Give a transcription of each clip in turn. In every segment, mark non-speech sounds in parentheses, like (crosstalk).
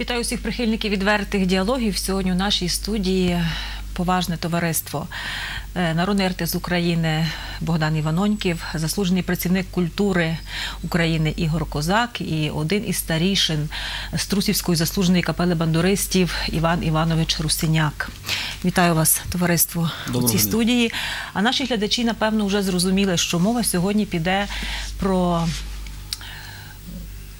Вітаю всіх прихильників відвертих діалогів. Сьогодні у нашій студії поважне товариство. Е, Народний артист України Богдан Іваноньків, заслужений працівник культури України Ігор Козак і один із старішин Струсівської заслуженої капели бандуристів Іван Іванович Русиняк. Вітаю вас, товариство, у цій дня. студії. А наші глядачі, напевно, вже зрозуміли, що мова сьогодні піде про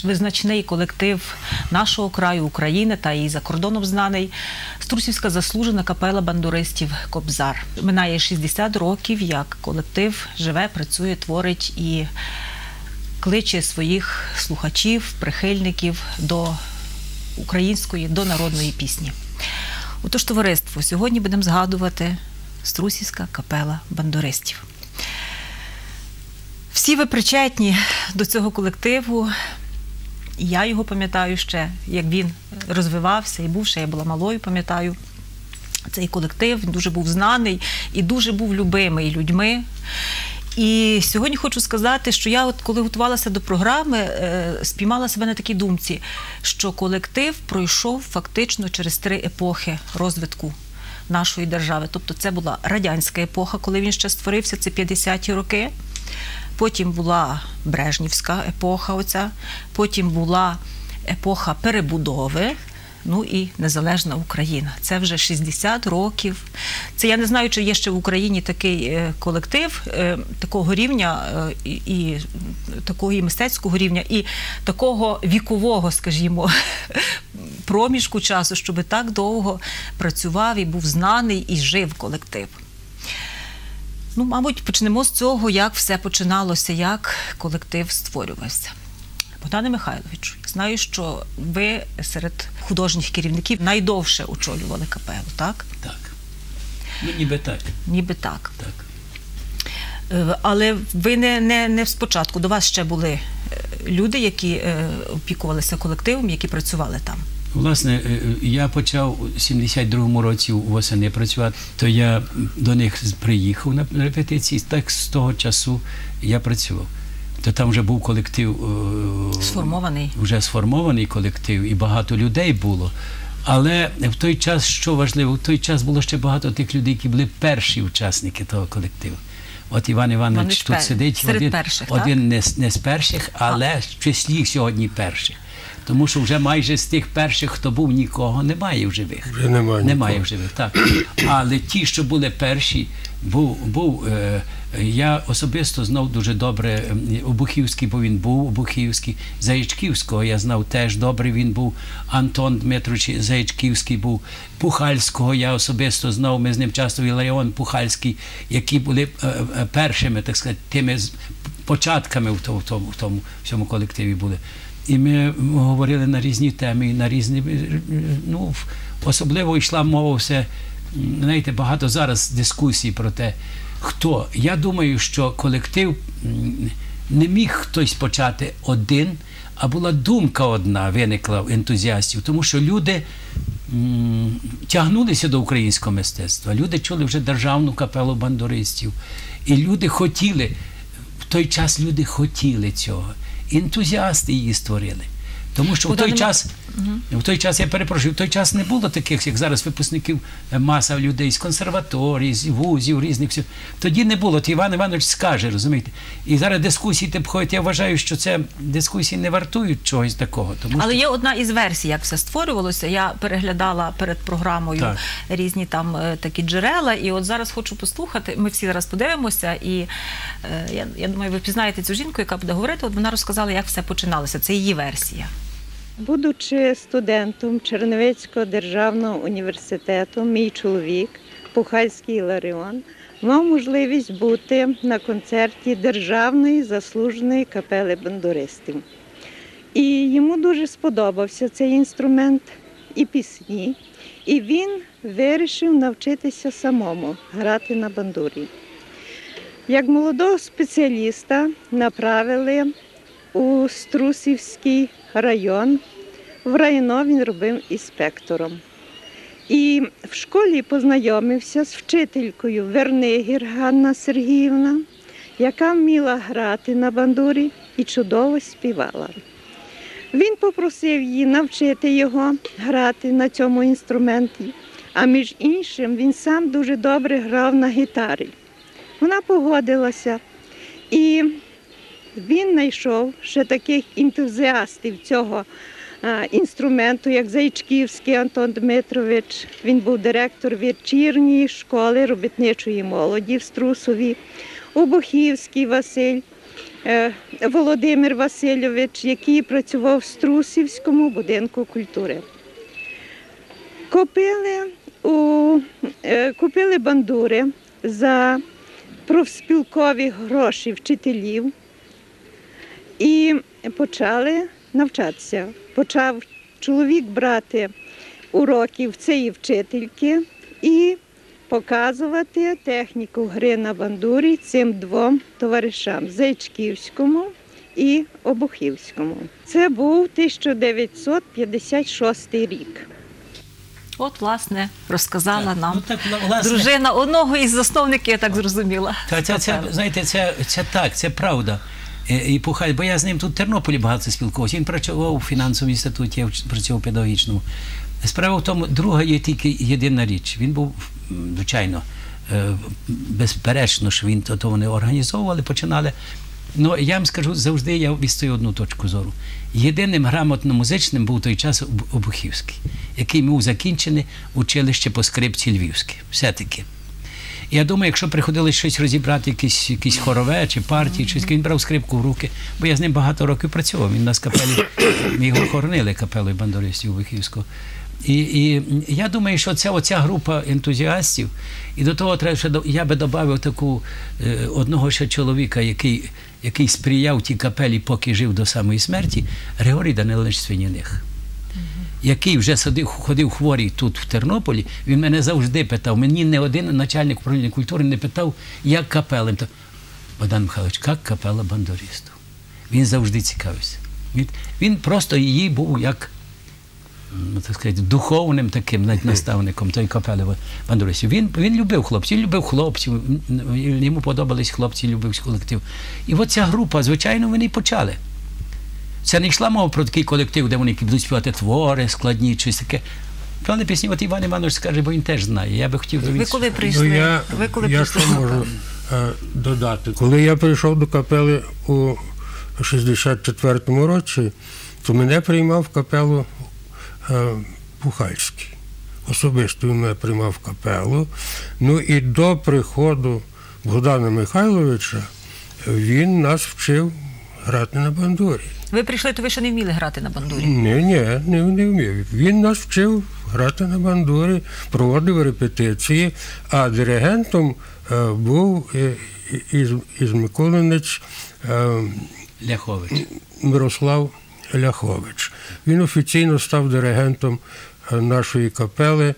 визначний колектив нашого краю України та і за кордоном знаний Струсівська заслужена капела бандуристів Кобзар. Минає 60 років, як колектив живе, працює, творить і кличе своїх слухачів, прихильників до української, до народної пісні. Отож, товариство, сьогодні будемо згадувати Струсівська капела бандуристів. Всі ви причетні до цього колективу. Я його пам'ятаю ще, як він розвивався і був ще я була малою, пам'ятаю. Цей колектив дуже був знаний і дуже був любимий людьми. І сьогодні хочу сказати, що я, от коли готувалася до програми, е, спіймала себе на такій думці, що колектив пройшов фактично через три епохи розвитку нашої держави. Тобто, це була радянська епоха, коли він ще створився, це 50-ті роки. Потім була Брежнівська епоха, оця, потім була епоха перебудови. Ну і незалежна Україна. Це вже 60 років. Це я не знаю, чи є ще в Україні такий е, колектив е, такого рівня е, і, і такого і мистецького рівня, і такого вікового, скажімо, (laughs) проміжку часу, щоб так довго працював і був знаний і жив колектив. Ну, мабуть, почнемо з цього, як все починалося, як колектив створювався. Богдане Михайловичу, знаю, що ви серед художніх керівників найдовше очолювали капелу, так? Так. Ну, ніби так. Ніби так. так. Е, Але ви не, не, не спочатку. До вас ще були е, люди, які е, опікувалися колективом, які працювали там. Власне, е, я почав у 72-му році восени працювати, то я до них приїхав на репетиції, так з того часу я працював. То там вже був колектив е, Сформований. вже сформований колектив, і багато людей було. Але в той час, що важливо, в той час було ще багато тих людей, які були перші учасники того колективу. От Іван Іванович тут пер- сидить, серед один, перших, один не, не з перших, але в числі сьогодні перших. Тому що вже майже з тих перших, хто був, нікого немає в живих. Вже немає Немає нікого. в живих, так. Але ті, що були перші, був, був е, я особисто знав дуже добре е, Обухівський, бо він був Обухівський. Заячківського я знав теж добре. Він був Антон Дмитрович Заячківський був. Пухальського я особисто знав. Ми з ним часто Іларіон Пухальський, які були е, е, першими, так сказати, тими початками в тому, в тому всьому колективі були. І ми говорили на різні теми, на різні. Ну, особливо йшла мова все. Знаєте, багато зараз дискусій про те, хто. Я думаю, що колектив не міг хтось почати один, а була думка одна, виникла в ентузіастів, тому що люди тягнулися до українського мистецтва. Люди чули вже державну капелу бандуристів. І люди хотіли, в той час люди хотіли цього. Ентузіасти її створили. Тому що в Богдане той час, в той час, я перепрошую, в той час не було таких, як зараз випускників е, маса людей з консерваторій, з вузів різних. всіх. Тоді не було. От Іван Іванович скаже, розумієте? І зараз дискусії тип ходять. Я вважаю, що це дискусії не вартують чогось такого. Тому Але що є одна із версій, як все створювалося. Я переглядала перед програмою Так. різні там е, такі джерела, і от зараз хочу послухати. Ми всі зараз подивимося, і е, я, я думаю, ви пізнаєте цю жінку, яка буде говорити. От вона розказала, як все починалося. Це її версія. Будучи студентом Чернівецького державного університету, мій чоловік, Пухальський Ларіон, мав можливість бути на концерті Державної заслуженої капели бандуристів. І йому дуже сподобався цей інструмент і пісні. І він вирішив навчитися самому грати на бандурі. Як молодого спеціаліста направили у Струсівський район. В районо він робив інспектором. І в школі познайомився з вчителькою Вернигір Ганна Сергіївна, яка вміла грати на бандурі і чудово співала. Він попросив її навчити його грати на цьому інструменті. А між іншим, він сам дуже добре грав на гітарі. Вона погодилася. І він знайшов ще таких ентузіастів цього інструменту, як Заячківський Антон Дмитрович. Він був директор вечірньої школи робітничої молоді в Струсові, Обухівський Василь. е, Володимир Васильович, який працював в Струсівському будинку культури. Купили, у, е, купили бандури за профспілкові гроші вчителів і почали навчатися. Почав чоловік брати уроки в цієї вчительки і показувати техніку гри на бандурі цим двом товаришам Зайчківському і Обухівському. Це був 1956 рік. От, власне, розказала Так, нам ну, так, власне- дружина одного із засновників, я так зрозуміла. Та це, Капели. знаєте, це, це так, це правда. І Пухаль, бо я з ним тут в Тернополі багато спілкувався. Він працював у фінансовому інституті, я працював у педагогічному. Справа в тому, друга є тільки єдина річ. Він був, звичайно, е, безперечно, що він то, то вони організовували, починали. Ну, я вам скажу, завжди я відстою одну точку зору. Єдиним грамотно музичним був той час Об- Обухівський, який був закінчений училище по скрипці Львівське. Все-таки. Я думаю, якщо приходили щось розібрати, якісь, якісь хорове чи партії, щось, він брав скрипку в руки, бо я з ним багато років працював. Він нас капелі, ми його хоронили капелою бандуристів Вихівського. І, і я думаю, що це оця група ентузіастів, і до того треба ще до- я би додав таку е, одного ще чоловіка, який, який сприяв тій капелі, поки жив до самої смерті, Григорій Данилович Свиняних який вже садив, ходив хворий тут в Тернополі, він мене завжди питав. Мені не один начальник управління культури не питав, як капелем. Богдан Михайлович, як капела бандуристів? Він завжди цікавився. Він, просто її був як ну, так сказати, духовним таким навіть (laughs) наставником тої капели бандуристів. Він, він любив хлопців, він любив хлопців, йому подобались хлопці, любив колектив. І от ця група, звичайно, вони почали. Це не йшла мова про такий колектив, де вони будуть співати твори складні, щось таке. Певне пісні, от Іван Іванович скаже, бо він теж знає. Я би хотів довідати. Ви коли прийшли? Ну, я, Ви коли я прийшли? що можу е, додати? Коли я прийшов до капели у 64-му році, то мене приймав в капелу е, Пухальський. Особисто він мене приймав в капелу. Ну і до приходу Богдана Михайловича він нас вчив грати на бандурі. Ви прийшли, то ви ще не вміли грати на бандурі. Ні, ні, не, не вмів. Він нас вчив грати на бандурі, проводив репетиції, а диригентом е, був е, із, із Миколинець е, Ляхович. Мирослав Ляхович. Він офіційно став диригентом е, нашої капели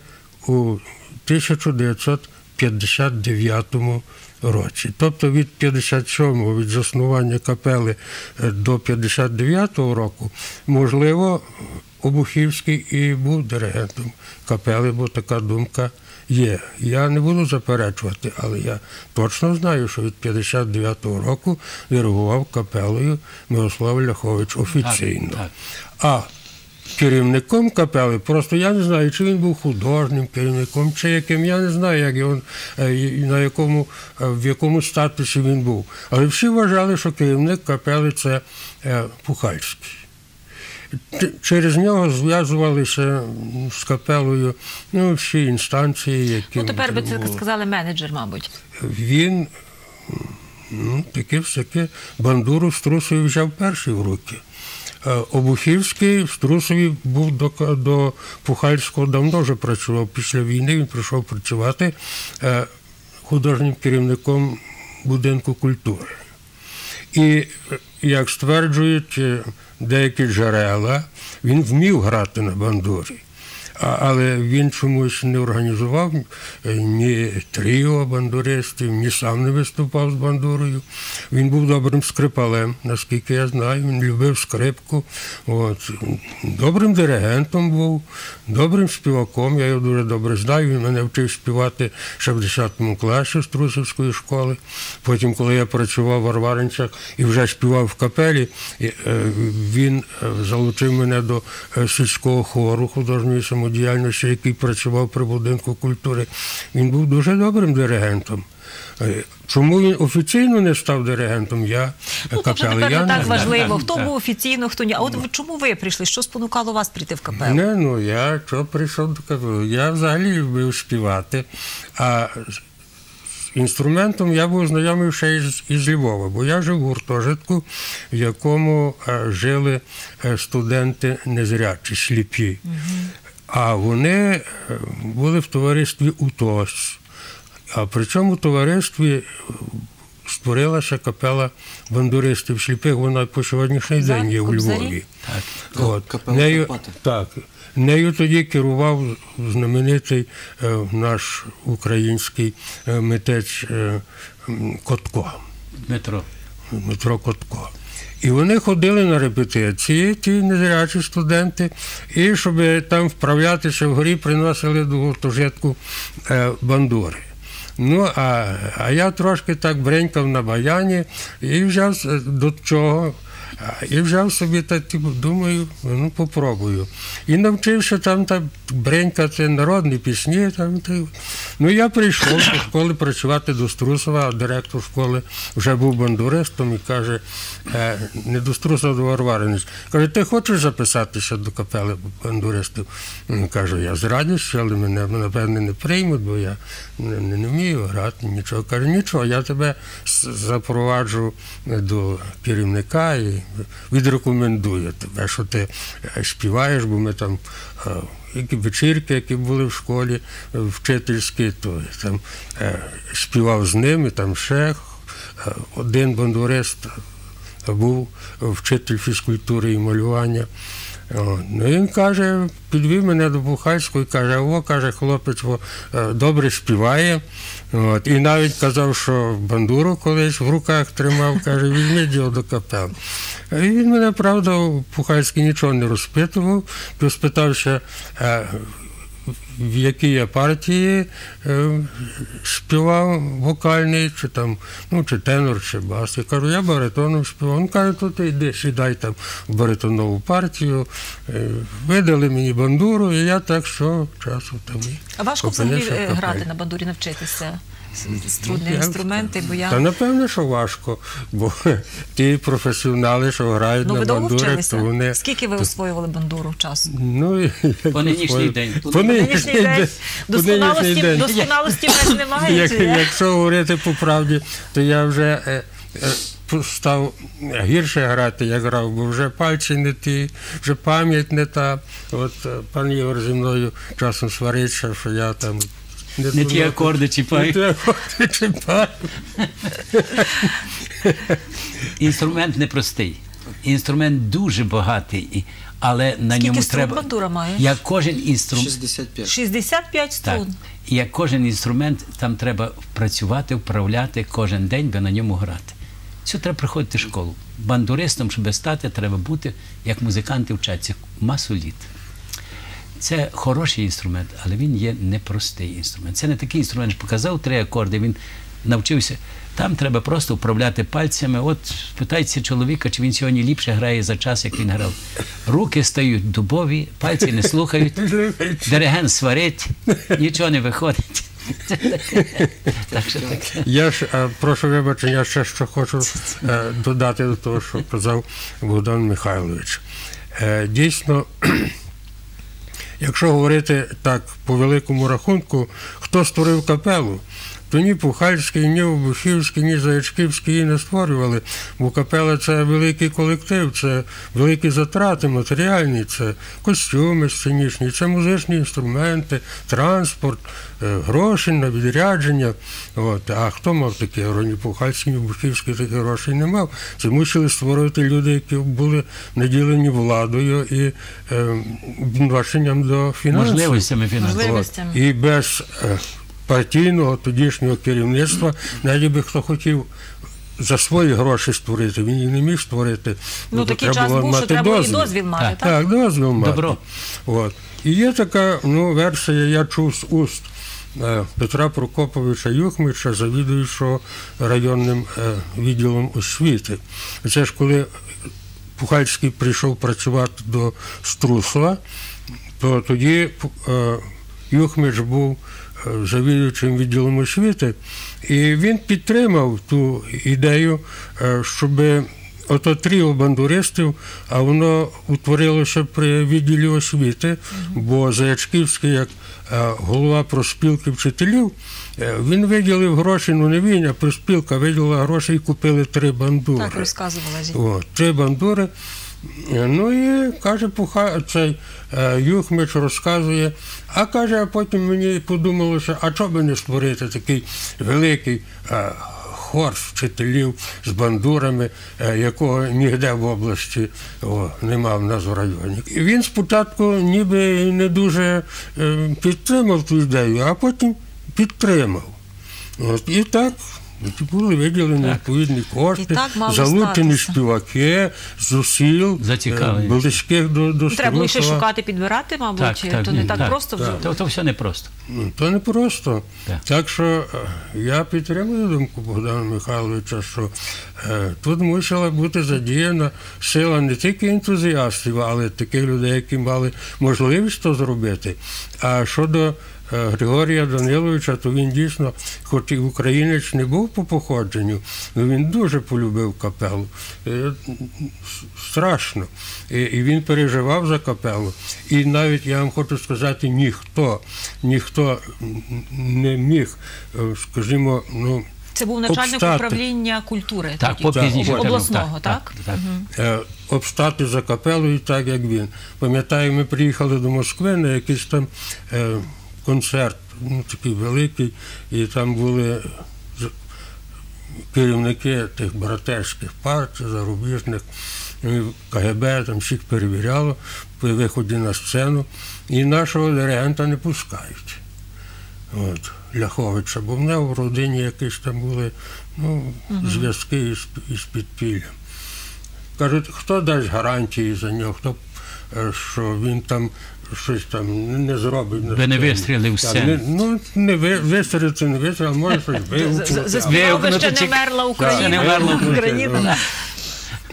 у 1959 році. Тобто від 57-го, від заснування капели е, до 59-го року, можливо, Обухівський і був диригентом капели, бо така думка є. Я не буду заперечувати, але я точно знаю, що від 59-го року диригував капелею Мирослав Ляхович офіційно. Так, так. А керівником капели, просто я не знаю, чи він був художнім керівником, чи яким, я не знаю, як його, е, на якому, е, в якому статусі він був. Але всі вважали, що керівник капели це е, Пухальський. Через нього зв'язувалися з капелою ну, всі інстанції, які Ну, тепер би це сказали менеджер, мабуть. Він ну, таки всяке бандуру в Струсові взяв перший в руки. Е, Обухівський в Струсові був до, до Пухальського давно вже працював. Після війни він прийшов працювати е, художнім керівником будинку культури. І е, як стверджують деякі джерела, він вмів грати на бандурі. Але він чомусь не організував е, ні тріо бандуристів, ні сам не виступав з бандурою. Він був добрим скрипалем, наскільки я знаю. Він любив скрипку. От. Добрим диригентом був, добрим співаком. Я його дуже добре знаю. Він мене вчив співати ще в 10 класі з Трусівської школи. Потім, коли я працював в Варваринцях і вже співав в капелі, е, він е, залучив мене до сільського хору художньої самодіяльності, який працював при будинку культури. Він був дуже добрим диригентом. Е, Чому він офіційно не став диригентом? Я Ну, то тепер я не так важливо, хто був офіційно, хто ні. А от чому ви прийшли? Що спонукало вас прийти в капелу? Не, ну я що прийшов до капели. Я взагалі любив співати. А інструментом я був знайомий ще із, із Львова, бо я жив в гуртожитку, в якому е, жили студенти незрячі, сліпі. А вони е, були в товаристві УТОС. А при цьому товаристві е, створилася капела бандуристів сліпих. Вона по сьогоднішній день є у Кобзарі? Львові. Так. От. Капела Нею, так, нею тоді керував знаменитий е, наш український е, митець е, Котко. Дмитро. Дмитро Котко. І вони ходили на репетиції, ті незрячі студенти, і щоб там вправлятися вгорі, приносили до гуртожитку е, бандури. Ну, а, а я трошки так бренькав на баяні і взяв до чого. І взяв собі так, типу, думаю, ну попробую. І навчився там так бренькати народні пісні. Там, та- ну я прийшов до школи працювати до Струсова, а директор школи вже був бандуристом і каже, е, не до Струсова, до Варваринець. Каже, ти хочеш записатися до капели бандуристів? Каже, я з радістю, але мене напевне не приймуть, бо я не, не, не вмію грати нічого. Каже, нічого, я тебе запроваджу до керівника і відрекомендую тебе, що ти е, співаєш, бо ми там. е, Які вечірки, які були в школі е, вчительські, то там співав з ними, там ще один бандурист був вчитель фізкультури і малювання. Ну він каже, підвів мене до Бухальського і каже, о, каже, хлопець о, добре співає. От, і навіть казав, що бандуру колись в руках тримав, каже, візьми діло до капел. І він мене, правда, Пухальський нічого не розпитував, то спитався, е, в якій я партії е, співав вокальний, чи там, ну, чи тенор, чи бас. Я кажу, я баритоном співав. Він каже, то ти йди, сідай там в баритонову партію. Е, Видали мені бандуру, і я так що часу там. А важко взагалі опинився в е, грати на бандурі, навчитися струнні Я- інструменти, бо Та напевно, що важко, бо (laughs) ті професіонали, що грають ну на бандурах, то вони. Скільки ви освоювали бандуру часу? Ну, (laughs) По нинішній день. По Нинішній день досконалості, досконалості в нас немає. Як, якщо говорити по правді, то я вже е, е, став гірше грати, як грав, бо вже пальці не ті, вже пам'ять не та. От е, пан Ігор зі мною часом свариться, що я там. Не ту ті ноту- акорди Не ті акорди чіпаю. Інструмент непростий. Інструмент дуже багатий, але на Скільки ньому струн треба. бандура має? Як кожен інструмент. 65. 65 струн. І як кожен інструмент, там треба працювати, вправляти кожен день, би на ньому грати. Все треба приходити в школу. Бандуристом, щоб стати, треба бути, як музиканти вчаться, масу літ. Це хороший інструмент, але він є непростий інструмент. Це не такий інструмент, що показав три акорди, він навчився. Там треба просто вправляти пальцями. От питається чоловіка, чи він сьогодні ліпше грає за час, як він грав. Руки стають дубові, пальці не слухають, диригент сварить, нічого не виходить. Я ж е, прошу вибачення, я ще що хочу е, додати до того, що казав Богдан Михайлович. Е, Дійсно, якщо говорити так по великому рахунку, хто створив капелу, то ні Пухальський, ні Обухівський, ні Заячківський її не створювали. Бо капела це великий колектив, це великі затрати матеріальні, це костюми сценічні, це музичні інструменти, транспорт, е, гроші на відрядження. От. А хто мав такі гроші? Ні Пухальський, ні Обухівський таких грошей не мав. Це мусили створювати люди, які були наділені владою і е, відношенням до фінансів. Можливостями. Можливостями. І без е, партійного тодішнього керівництва, навіть би хто хотів за свої гроші створити, він їх не міг створити. Ну, такий треба час був, що мати треба і дозвіл. мати, Так. так? Дозвіл мати. Добро. От. І є така ну, версія, я чув з уст е, Петра Прокоповича Юхмича, завідуючого районним е, відділом освіти. Це ж коли Пухальський прийшов працювати до Струсова, то тоді е, Юхмич був завідувачем відділом освіти, і він підтримав ту ідею, е, щоб ото тріо бандуристів, а воно утворилося при відділі освіти, бо Заячківський, як е, голова проспілки вчителів, е, він виділив гроші, ну не він, а проспілка виділила гроші і купили три бандури. Так розказувала. О, три бандури. Е, Ну і каже, Пуха, цей е, Юхмич розказує, а каже, а потім мені подумалося, а чого би не створити такий великий е, хор вчителів з бандурами, якого ніде в області о, нема в нас в районі. І він спочатку ніби не дуже підтримав ту ідею, а потім підтримав. От, і так були виділені відповідні кошти, І так мало залучені статися. співаки з усіл, е, близьких до, до Треба було ще шукати, підбирати, мабуть, Так, так, то не так, так, просто вже. То, то все непросто. Ну, То не просто. Так. Так що е, я підтримую думку Богдана Михайловича, що е, тут мусила бути задіяна сила не тільки ентузіастів, але таких людей, які мали можливість то зробити. А щодо Григорія Даниловича, то він дійсно, хоч і українець не був по походженню, але він дуже полюбив капелу. Е, страшно. І, він переживав за капелу. І навіть я вам хочу сказати, ніхто, ніхто не міг, е, скажімо, ну. Це був начальник Обстати. управління культури Так, тоді, попізніше. об- так, обласного, так? так? е, обстати за капелою так, як він. Пам'ятаю, ми приїхали до Москви на якийсь там е, концерт, ну, такий великий, і там були керівники тих братерських партій, зарубіжних, КГБ там всіх перевіряло при виході на сцену, і нашого диригента не пускають. От, Ляховича, бо в мене в родині якісь там були ну, зв'язки із, із підпіллям. Кажуть, хто дасть гарантії за нього, хто, е, що він там щось там не зробить. Ви не вистрілив в сцену. не- Ну, не ви, вистрілити, не вистрілити, а може щось за- Заспівав ну, не мерла Ще не Україна. вмерла Україна.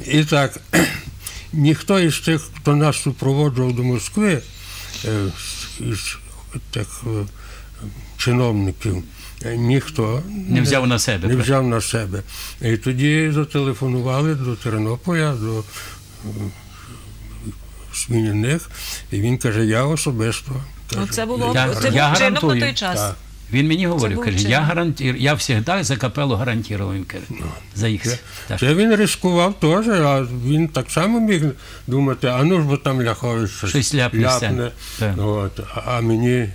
І так, (clears throat) ніхто із тих, хто нас супроводжував до Москви, е, з- із тих е, чиновників, е, ніхто Не взяв на себе. не взяв на себе. І тоді зателефонували до Тернополя, до Сміняних, і він каже, я особисто. Ну, Каже, це було Я- це я був чином на той час. Так. Він мені говорив, каже, я гарантую, я завжди за капелу гарантував, їм каже, за їх. Так. Це він ризикував теж, а він так само міг думати, а ну ж бо там Ляхович щось, Щось ляпне ляпне. Так. От, а мені.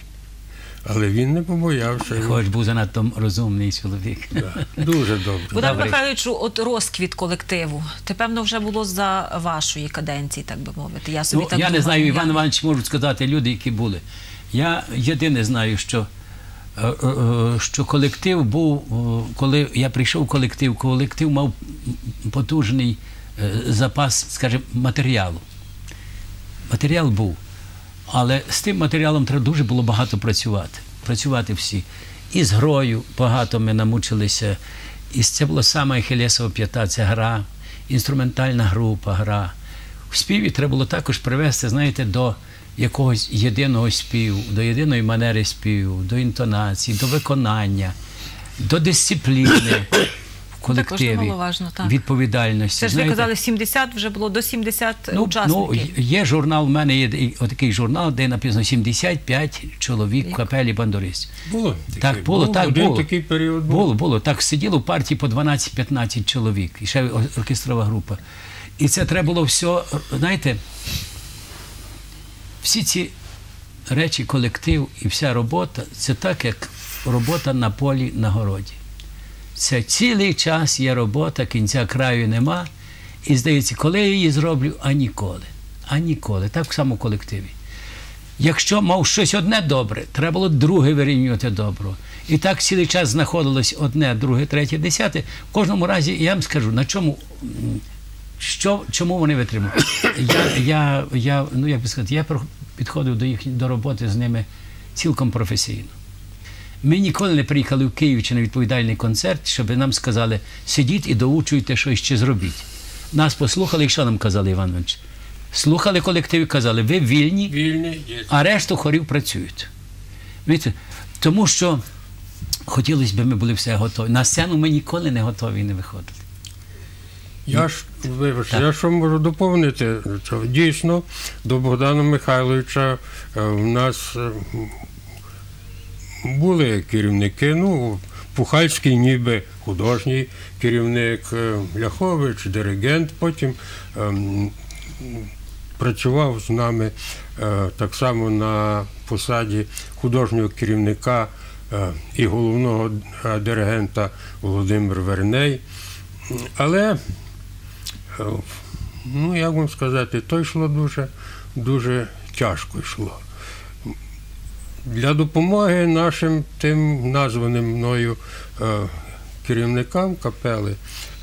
Але він не побоявся. Хоч був занадто розумний чоловік. да, дуже добре. Богдан. Михайловичу, от розквіт колективу. Це, певно, вже було за вашої каденції, так би мовити. Я собі Ну, так я не знаю, Я- Іван Іванович можуть сказати люди, які були. Я єдине знаю, що, е, е, що колектив був, е, коли я прийшов в колектив, колектив мав потужний запас, скажімо, матеріалу. Матеріал був. Але з тим матеріалом треба дуже було багато працювати. Працювати всі. І з грою багато ми намучилися. І це була сама Ахілесова п'ята, це гра, інструментальна група, гра. В співі треба було також привести, знаєте, до якогось єдиного співу, до єдиної манери співу, до інтонації, до виконання, до дисципліни. Колективі, так. відповідальності. Це ж ви казали 70, вже було до 70 Ну, учасників. ну, є журнал, в мене є отакий журнал, де написано 75 чоловік в капелі бандуристів. Було Так, було, так, Один було. такий період був. Було, було. Так сиділо в партії по 12-15 чоловік, і ще оркестрова група. І це треба було все, знаєте, всі ці речі, колектив і вся робота, це так, як робота на полі на городі. Це цілий час є робота, кінця краю нема. І здається, коли я її зроблю, а ніколи. А ніколи. Так само в колективі. Якщо мав щось одне добре, треба було друге вирівнювати добро. І так цілий час знаходилось одне, друге, третє, десяте. В кожному разі я вам скажу, на чому, що, чому вони витримали. Я, я, я, ну, як би сказати, я підходив до, їх, до роботи з ними цілком професійно. Ми ніколи не приїхали в Київ чи на відповідальний концерт, щоб нам сказали, сидіть і доучуйте, що ще зробіть. Нас послухали, і що нам казали, Іван Іванович? Слухали колектив і казали, ви вільні, Вільний є. а решту хорів працюють. Видите? Тому що хотілося б, ми були все готові. На сцену ми ніколи не готові і не виходили. Я ж вибач, я що можу доповнити? Дійсно до Богдана Михайловича е, в нас е, були керівники. Ну, Пухальський ніби художній керівник, е, Ляхович, диригент. Потім ем, працював з нами е, так само на посаді художнього керівника е, і головного е, диригента Володимир Верней. Але Е, Ну, як вам сказати, то йшло дуже, дуже тяжко йшло. Для допомоги нашим тим названим мною е, керівникам капели,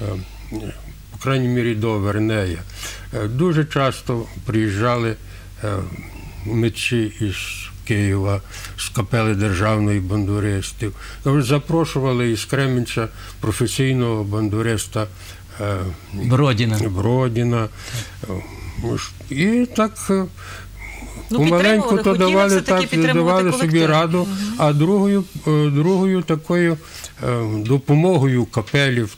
е, по крайній мірі до Вернея, е, дуже часто приїжджали е, митці із Києва, з капели державної бандуристів. Запрошували із Кременця професійного бандуриста. е, Бродіна. Бродіна. І так е, Ну, помаленьку то давали, так, давали собі раду, а другою, е, другою такою е, допомогою капелі в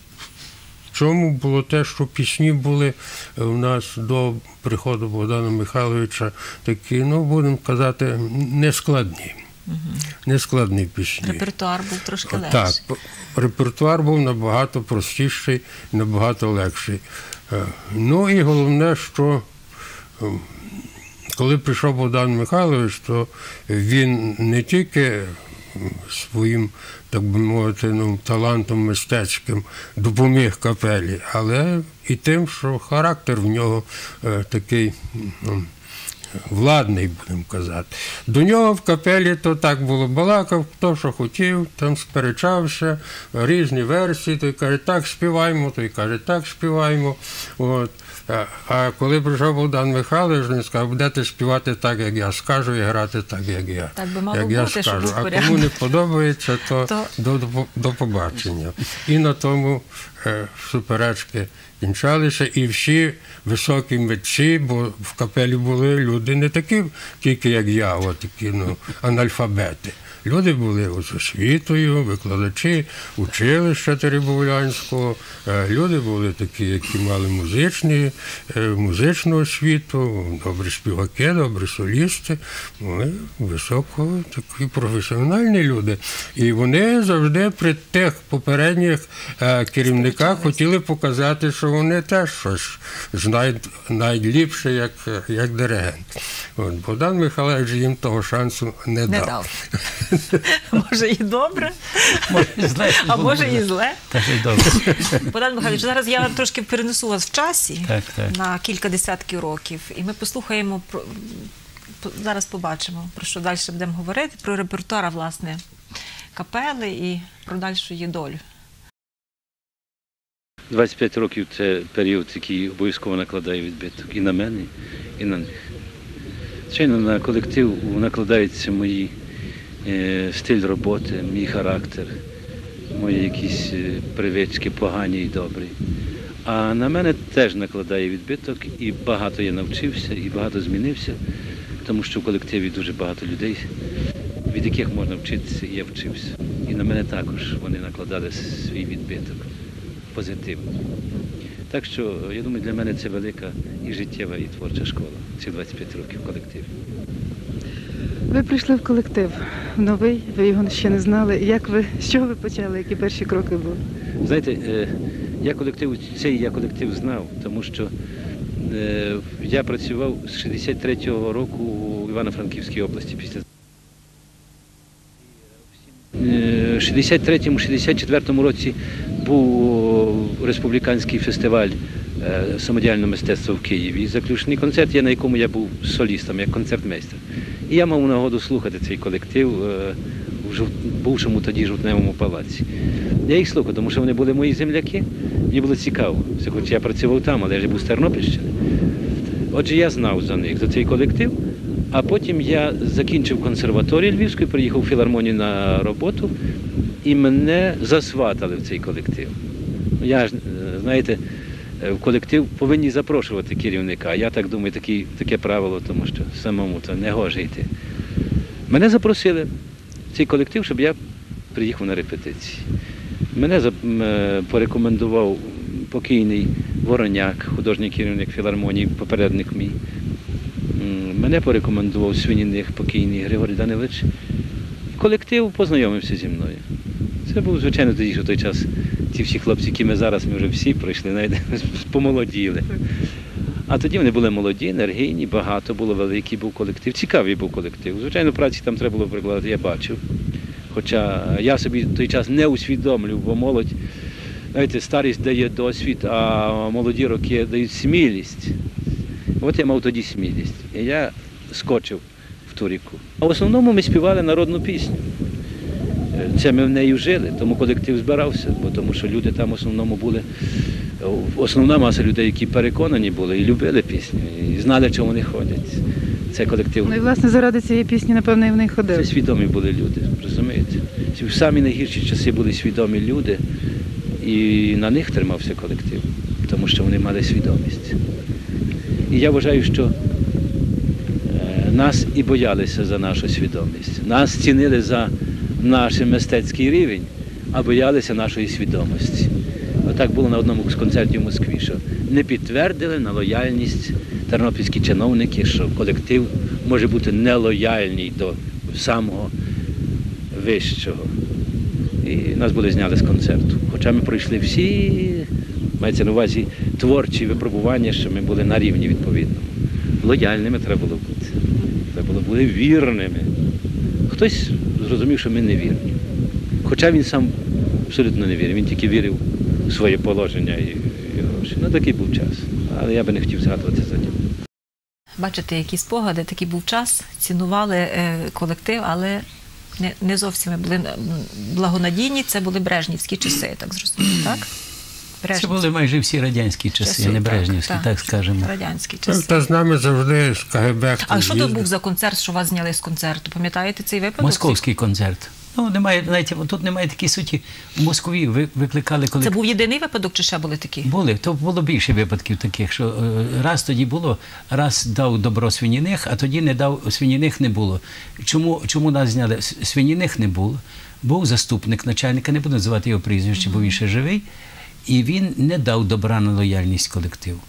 чому було те, що пісні були е, у нас до приходу Богдана Михайловича такі, ну, будемо казати, нескладні. Нескладні пісні. Репертуар був трошки легший. Так, репертуар був набагато простіший, набагато легший. Е, Ну і головне, що е, коли прийшов Богдан Михайлович, то він не тільки своїм, так би мовити, ну, талантом мистецьким допоміг капелі, але і тим, що характер в нього е, такий. м, владний, будемо казати. До нього в капелі то так було балакав, хто що хотів, там сперечався, різні версії, той каже, так співаємо, той каже, так співаємо. От. А- коли прийшов Богдан Михайлович, він сказав, будете співати так, як я скажу, і грати так, як я. Так би мало як бути, щоб скажу. був А кому не подобається, то, То- До, до, до побачення. І на тому е, суперечки кінчалися, і всі високі митці, бо в капелі були люди не такі, тільки як я, от такі ну, анальфабети. Люди були з освітою, викладачі училища Теребовлянського. Е, Люди були такі, які мали музичні, е, музичну освіту, добрі співаки, добрі солісти. Вони високо такі професіональні люди. І вони завжди при тих попередніх е, керівниках хотіли показати, що вони теж щось знають найліпше, як, як диригент. От, Богдан Михайлович їм того шансу не, Не дав. дав. (laughs) (laughs) Може і добре, Може, (laughs) а може і зле. Та ще й добре. (laughs) Богдан Михайлович, зараз я трошки перенесу вас в часі Так, так. на кілька десятків років, і ми послухаємо про зараз побачимо, про що далі будемо говорити, про репертуар, власне, капели і про дальшу її долю. 25 років це період, який обов'язково накладає відбиток і на мене, і на них. Звичайно, на колектив накладаються мої стиль роботи, мій характер, мої якісь е, привички погані і добрі. А на мене теж накладає відбиток, і багато я навчився, і багато змінився, тому що в колективі дуже багато людей, від яких можна вчитися, і я вчився. І на мене також вони накладали свій відбиток. позитивно. Так що, я думаю, для мене це велика і життєва, і творча школа. Ці 25 років в колективі. Ви прийшли в колектив новий, ви його ще не знали. Як ви з чого ви почали? Які перші кроки були? Знаєте, е, я колектив, цей я колектив знав, тому що е, я працював з 63-го року у Івано-Франківській області після. Е, 63-64 році був республіканський фестиваль е, самодіяльного мистецтва в Києві. І заключний концерт, я, на якому я був солістом, як концертмейстер. І я мав нагоду слухати цей колектив е, в бувшому тоді жовтневому палаці. Я їх слухав, тому що вони були мої земляки. Мені було цікаво. Хоч я працював там, але я ж був з Тернопільщини. Отже, я знав за них, за цей колектив. А потім я закінчив консерваторію Львівську, приїхав в філармонію на роботу, і мене засватали в цей колектив. Я ж, е, знаєте, е, в колектив повинні запрошувати керівника. Я так думаю, такі, таке правило, тому що самому то не гоже йти. Мене запросили в цей колектив, щоб я приїхав на репетиції. Мене е, порекомендував покійний Вороняк, художній керівник філармонії, попередник мій. Мене порекомендував свиніних покійний Григорій Данилович. Колектив познайомився зі мною. Це був, звичайно, тоді, в той час ті всі хлопці, які ми зараз, ми вже всі пройшли, навіть (laughs) помолоділи. А тоді вони були молоді, енергійні, багато було, великий був колектив, цікавий був колектив. Звичайно, праці там треба було прикладати, я бачив. Хоча я собі в той час не усвідомлював, бо молодь, знаєте, старість дає досвід, а молоді роки дають смілість. От я мав тоді смілість. І я скочив в ту ріку. А в основному ми співали народну пісню. Це ми в неї жили, тому колектив збирався, бо тому що люди там в основному були, основна маса людей, які переконані були і любили пісню, і знали, чому вони ходять. Це колектив. Ну і власне заради цієї пісні, напевно, і в неї Це свідомі були люди, розумієте? Ці в самі найгірші часи були свідомі люди, і на них тримався колектив, тому що вони мали свідомість. І я вважаю, що е, нас і боялися за нашу свідомість. Нас цінили за наш мистецький рівень, а боялися нашої свідомості. Отак було на одному з концертів в Москві, що не підтвердили на лояльність тернопільські чиновники, що колектив може бути нелояльний до самого вищого. І нас були зняли з концерту. Хоча ми пройшли всі, мається на увазі творчі випробування, що ми були на рівні відповідному. Лояльними треба було бути. Треба було бути вірними. Хтось зрозумів, що ми не вірні. Хоча він сам абсолютно не вірив, він тільки вірив у своє положення і, гроші. Ну такий був час. Але я би не хотів згадувати за нього. Бачите, які спогади, такий був час, цінували е, колектив, але не, зовсім ми були благонадійні. Це були брежнівські часи, я так зрозумів, так? Це були майже всі радянські часи, а не брежнівські, так, скажемо. Радянські часи. Та з нами завжди з КГБ. А що то був за концерт, що вас зняли з концерту? Пам'ятаєте цей випадок? Московський концерт. Ну, немає, знаєте, тут немає такої суті. В Москві ви- викликали коли Це був єдиний випадок, чи ще були такі? були, то було більше випадків таких, що е, раз тоді було, раз дав добро свиніних, а тоді не дав свиніних не було. Чому, чому нас зняли? Свиніних не було. Був заступник начальника, не буду називати його прізвище, бо він ще живий, і він не дав добра на лояльність колективу.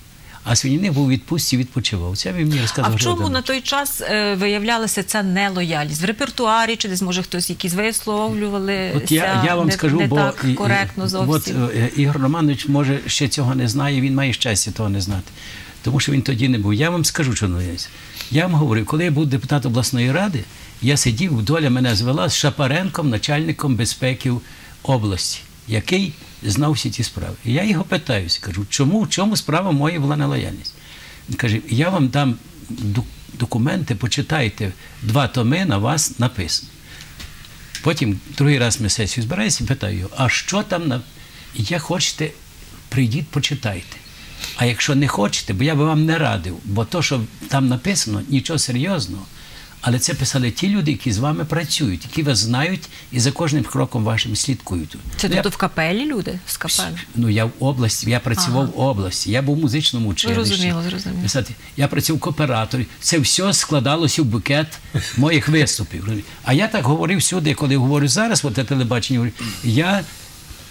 А свиніних був у відпустці, відпочивав. Це він мені А в чому Жадан. на той час е, виявлялася ця нелояльність? В репертуарі, чи десь може хтось якісь висловлювали? От я, я вам не, скажу, не бо так коректно зовсім. От, е, Ігор Романович може ще цього не знає, він має щастя того не знати. Тому що він тоді не був. Я вам скажу, що не. Я вам говорю, коли я був депутат обласної ради, я сидів, доля мене звела з Шапаренком, начальником безпеки області, який знав всі ті справи. І я його питаюся, кажу, чому, в чому справа моя була нелояльність? Він каже, я вам дам документи, почитайте, два томи на вас написано. Потім другий раз ми сесію збираємося і питаю його, а що там на. Як хочете, прийдіть, почитайте. А якщо не хочете, бо я би вам не радив, бо то, що там написано, нічого серйозного. Але це писали ті люди, які з вами працюють, які вас знають і за кожним кроком вашим слідкують. Це Ну, я- тобто в капелі люди? З капелі? Ну, я в області, я працював Ага. в області, я був в музичному училищі. Зрозуміло, зрозуміло. Писати, я працював кооператорі. Це все складалося в букет моїх виступів. А я так говорив всюди, коли говорю зараз, от на телебаченні, я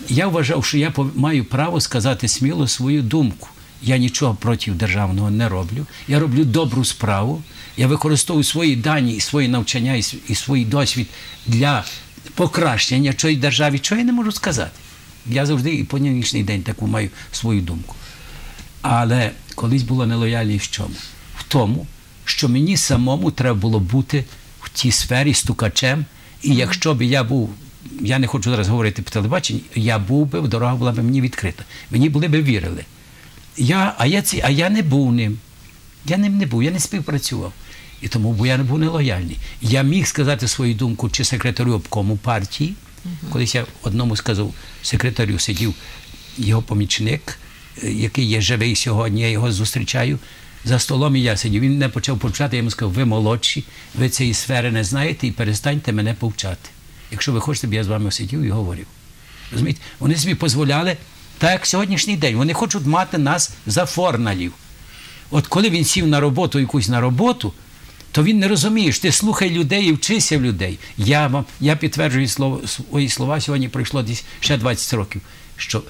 я вважав, що я маю право сказати сміло свою думку. Я нічого проти державного не роблю. Я роблю добру справу. Я використовую свої дані, і свої навчання, і свій досвід для покращення цієї держави. Чого я не можу сказати? Я завжди і по нинішній день таку маю свою думку. Але колись була нелояльність в чому? В тому, що мені самому треба було бути в тій сфері стукачем. І якщо б я був, я не хочу зараз говорити по телебаченні, я був би, дорога була б мені відкрита. Мені були б вірили. Я, а, я ці, а я не був ним. Я ним не був, я не співпрацював. І тому бо я не був нелояльний. Я міг сказати свою думку чи секретарю обкому партії. Колись я одному сказав, секретарю сидів його помічник, е, який є живий сьогодні, я його зустрічаю. За столом і я сидів. Він мене почав повчати, я йому сказав, ви молодші, ви цієї сфери не знаєте і перестаньте мене повчати. Якщо ви хочете, б я з вами сидів і говорив. Розумієте? Вони собі дозволяли, так як сьогоднішній день, вони хочуть мати нас за форналів. От коли він сів на роботу, якусь на роботу, то він не розуміє, що ти слухай людей і вчися в людей. Я вам я підтверджую слово, свої слова, сьогодні пройшло десь ще 20 років, що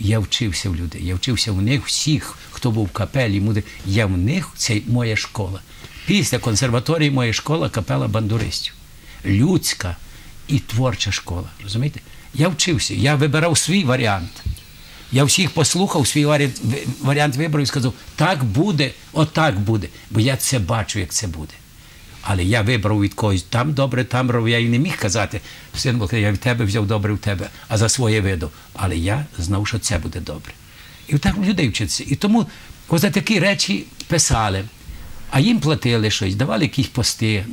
я вчився в людей, я вчився в них всіх, хто був в капелі, муди- я в них, це моя школа. Після консерваторії моя школа капела бандуристів. Людська і творча школа. Розумієте? Я вчився, я вибирав свій варіант. Я всіх послухав, свій варіант, варіант вибрав і сказав, так буде, отак буде. Бо я це бачу, як це буде. Але я вибрав від когось там добре, там добре. Я і не міг казати, син Бог, я від тебе взяв добре в тебе, а за своє видав. Але я знав, що це буде добре. І так людей вчиться. І тому за такі речі писали, а їм платили щось, давали якісь пости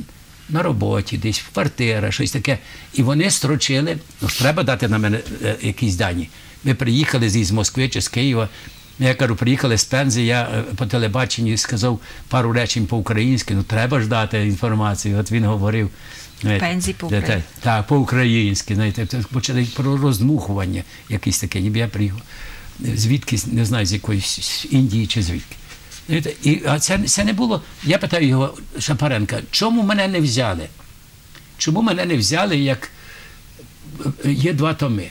на роботі, десь в квартирах, щось таке. І вони строчили, ну ж треба дати на мене е, якісь дані. Ми приїхали з, Москви чи з Києва. Я кажу, приїхали з Пензи, я е, по телебаченні сказав пару речень по-українськи, ну треба ж дати інформацію. От він говорив. Пензі по-українськи. те- Так, по-українськи. Знаєте, почали про роздмухування якесь таке, ніби я приїхав. Звідки, не знаю, з якоїсь Індії чи звідки. І, а це, це не було. Я питаю його Шапаренка, чому мене не взяли? Чому мене не взяли, як е, є два томи?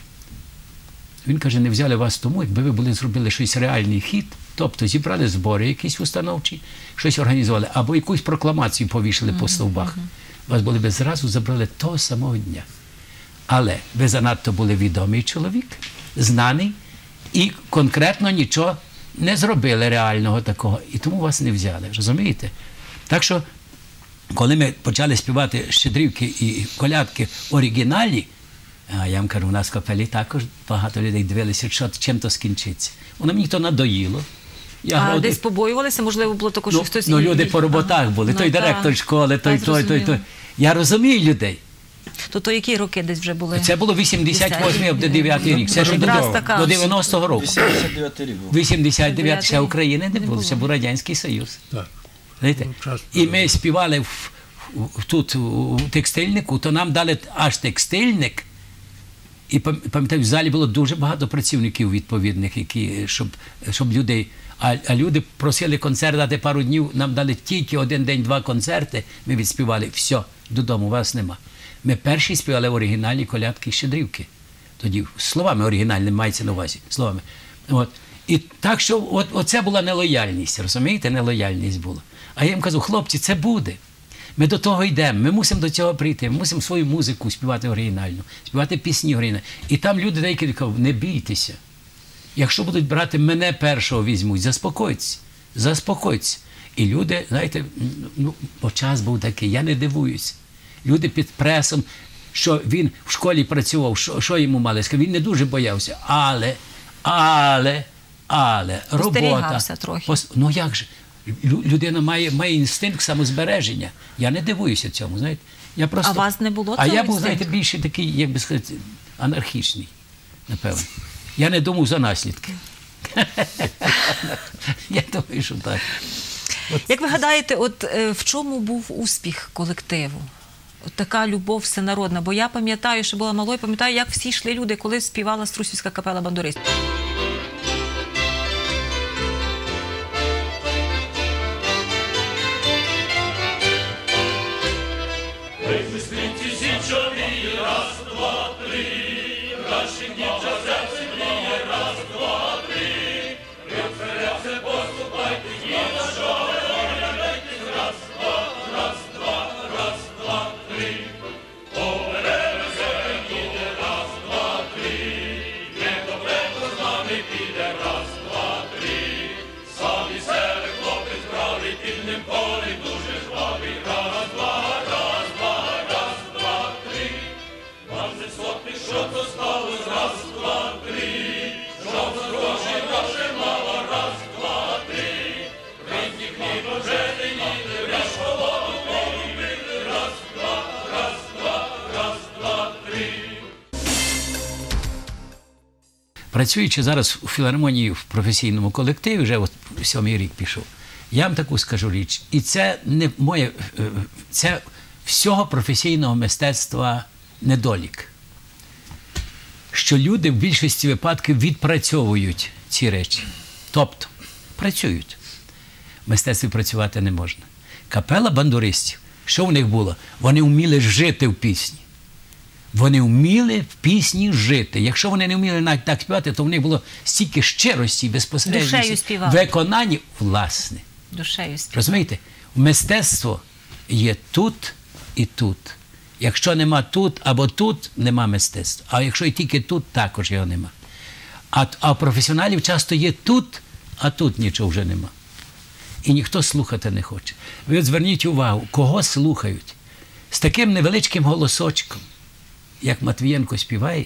Він каже, не взяли вас тому, якби ви були зробили щось реальний хід, тобто зібрали збори якісь установчі, щось організували, або якусь прокламацію повішали по стовбах. Вас були б зразу забрали того самого дня. Але ви занадто були відомий чоловік, знаний, і конкретно нічого не зробили реального такого. І тому вас не взяли. Розумієте? Так що, коли ми почали співати щедрівки і колядки оригінальні, а я вам кажу, у нас в капелі також багато людей дивилися, що чим то скінчиться. Воно мені то надоїло. Я А грав десь побоювалися, можливо, було також Ну, хтось. ну і- люди і- по роботах були, Ну, той так. директор школи, той, Так, той, той, той. Я розумію людей. То, то які роки десь вже були? Це було 88 або 9 рік. Це ж до, до 90-го року. 89 рік був. 89 ще України не було, ще був Радянський Союз. Так. Знаєте? Ну, І ми співали в, в- тут у текстильнику, то нам дали аж текстильник. І пам'ятаю, в залі було дуже багато працівників відповідних, які, щоб, щоб людей. А, а люди просили концерт дати пару днів, нам дали тільки один день, два концерти. Ми відспівали. Все, додому вас нема. Ми перші співали оригінальні колядки щедрівки. Тоді словами оригінальними мається на увазі. Словами. От. І так що от, оце була нелояльність, розумієте? Нелояльність була. А я їм кажу, хлопці, це буде. Ми до того йдемо, ми мусимо до цього прийти, ми мусимо свою музику співати оригінальну, співати пісні оригінальні. І там люди деякі кажуть, не бійтеся. Якщо будуть брати мене першого візьмуть, заспокойтесь, заспокойтесь. І люди, знаєте, ну, бо час був такий, я не дивуюсь. Люди під пресом, що він в школі працював, що, що йому мали сказати, він не дуже боявся. Але, але, але, робота. Остерігався трохи. Пос- Ну як же? Лю- Людина має, має інстинкт самозбереження. Я не дивуюся цьому, знаєте. Я просто... А вас не було А я був, знаєте, більше такий, як би сказати, анархічний, напевно. Я не думав за наслідки. (laughs) Я думаю, що так. Як ви гадаєте, от е, в чому був успіх колективу? От така любов всенародна. Бо я пам'ятаю, що була малою, пам'ятаю, як всі йшли люди, коли співала Струсівська капела бандуристів. Працюючи зараз у філармонії в професійному колективі, вже от сьомий рік пішов, я вам таку скажу річ. І це не моє, е, це всього професійного мистецтва недолік. Що люди в більшості випадків відпрацьовують ці речі. Тобто працюють. В мистецтві працювати не можна. Капела бандуристів, що в них було? Вони вміли жити в пісні. Вони вміли в пісні жити. Якщо вони не вміли навіть так співати, то в них було стільки щирості, співали. виконанні власне. Душею співав. Розумієте? Мистецтво є тут і тут. Якщо нема тут або тут, нема мистецтва. А якщо і тільки тут, також його нема. А, а професіоналів часто є тут, а тут нічого вже нема. І ніхто слухати не хоче. Ви от зверніть увагу, кого слухають. З таким невеличким голосочком, як Матвієнко співає,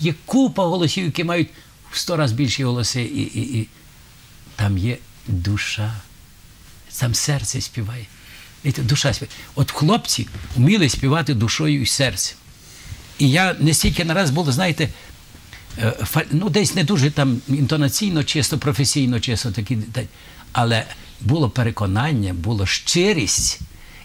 є купа голосів, які мають в сто разів більші голоси, і, і, і там є душа. Там серце співає. Душа співає. От хлопці вміли співати душою і серцем. І я не стільки нараз було, знаєте, е, ну, десь не дуже там інтонаційно, чисто, професійно, чисто такі, та- але було переконання, було щирість,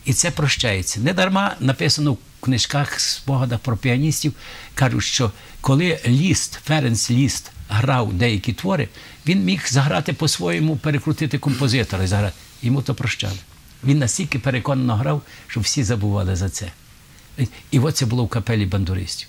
і це прощається. Недарма написано в книжках спогадах про піаністів, кажуть, що коли Ліст, Ференц Ліст грав деякі твори, він міг заграти по-своєму, перекрутити композитора і заграти. Йому то прощали. Він настільки переконано грав, що всі забували за це. І от це було в капелі бандуристів.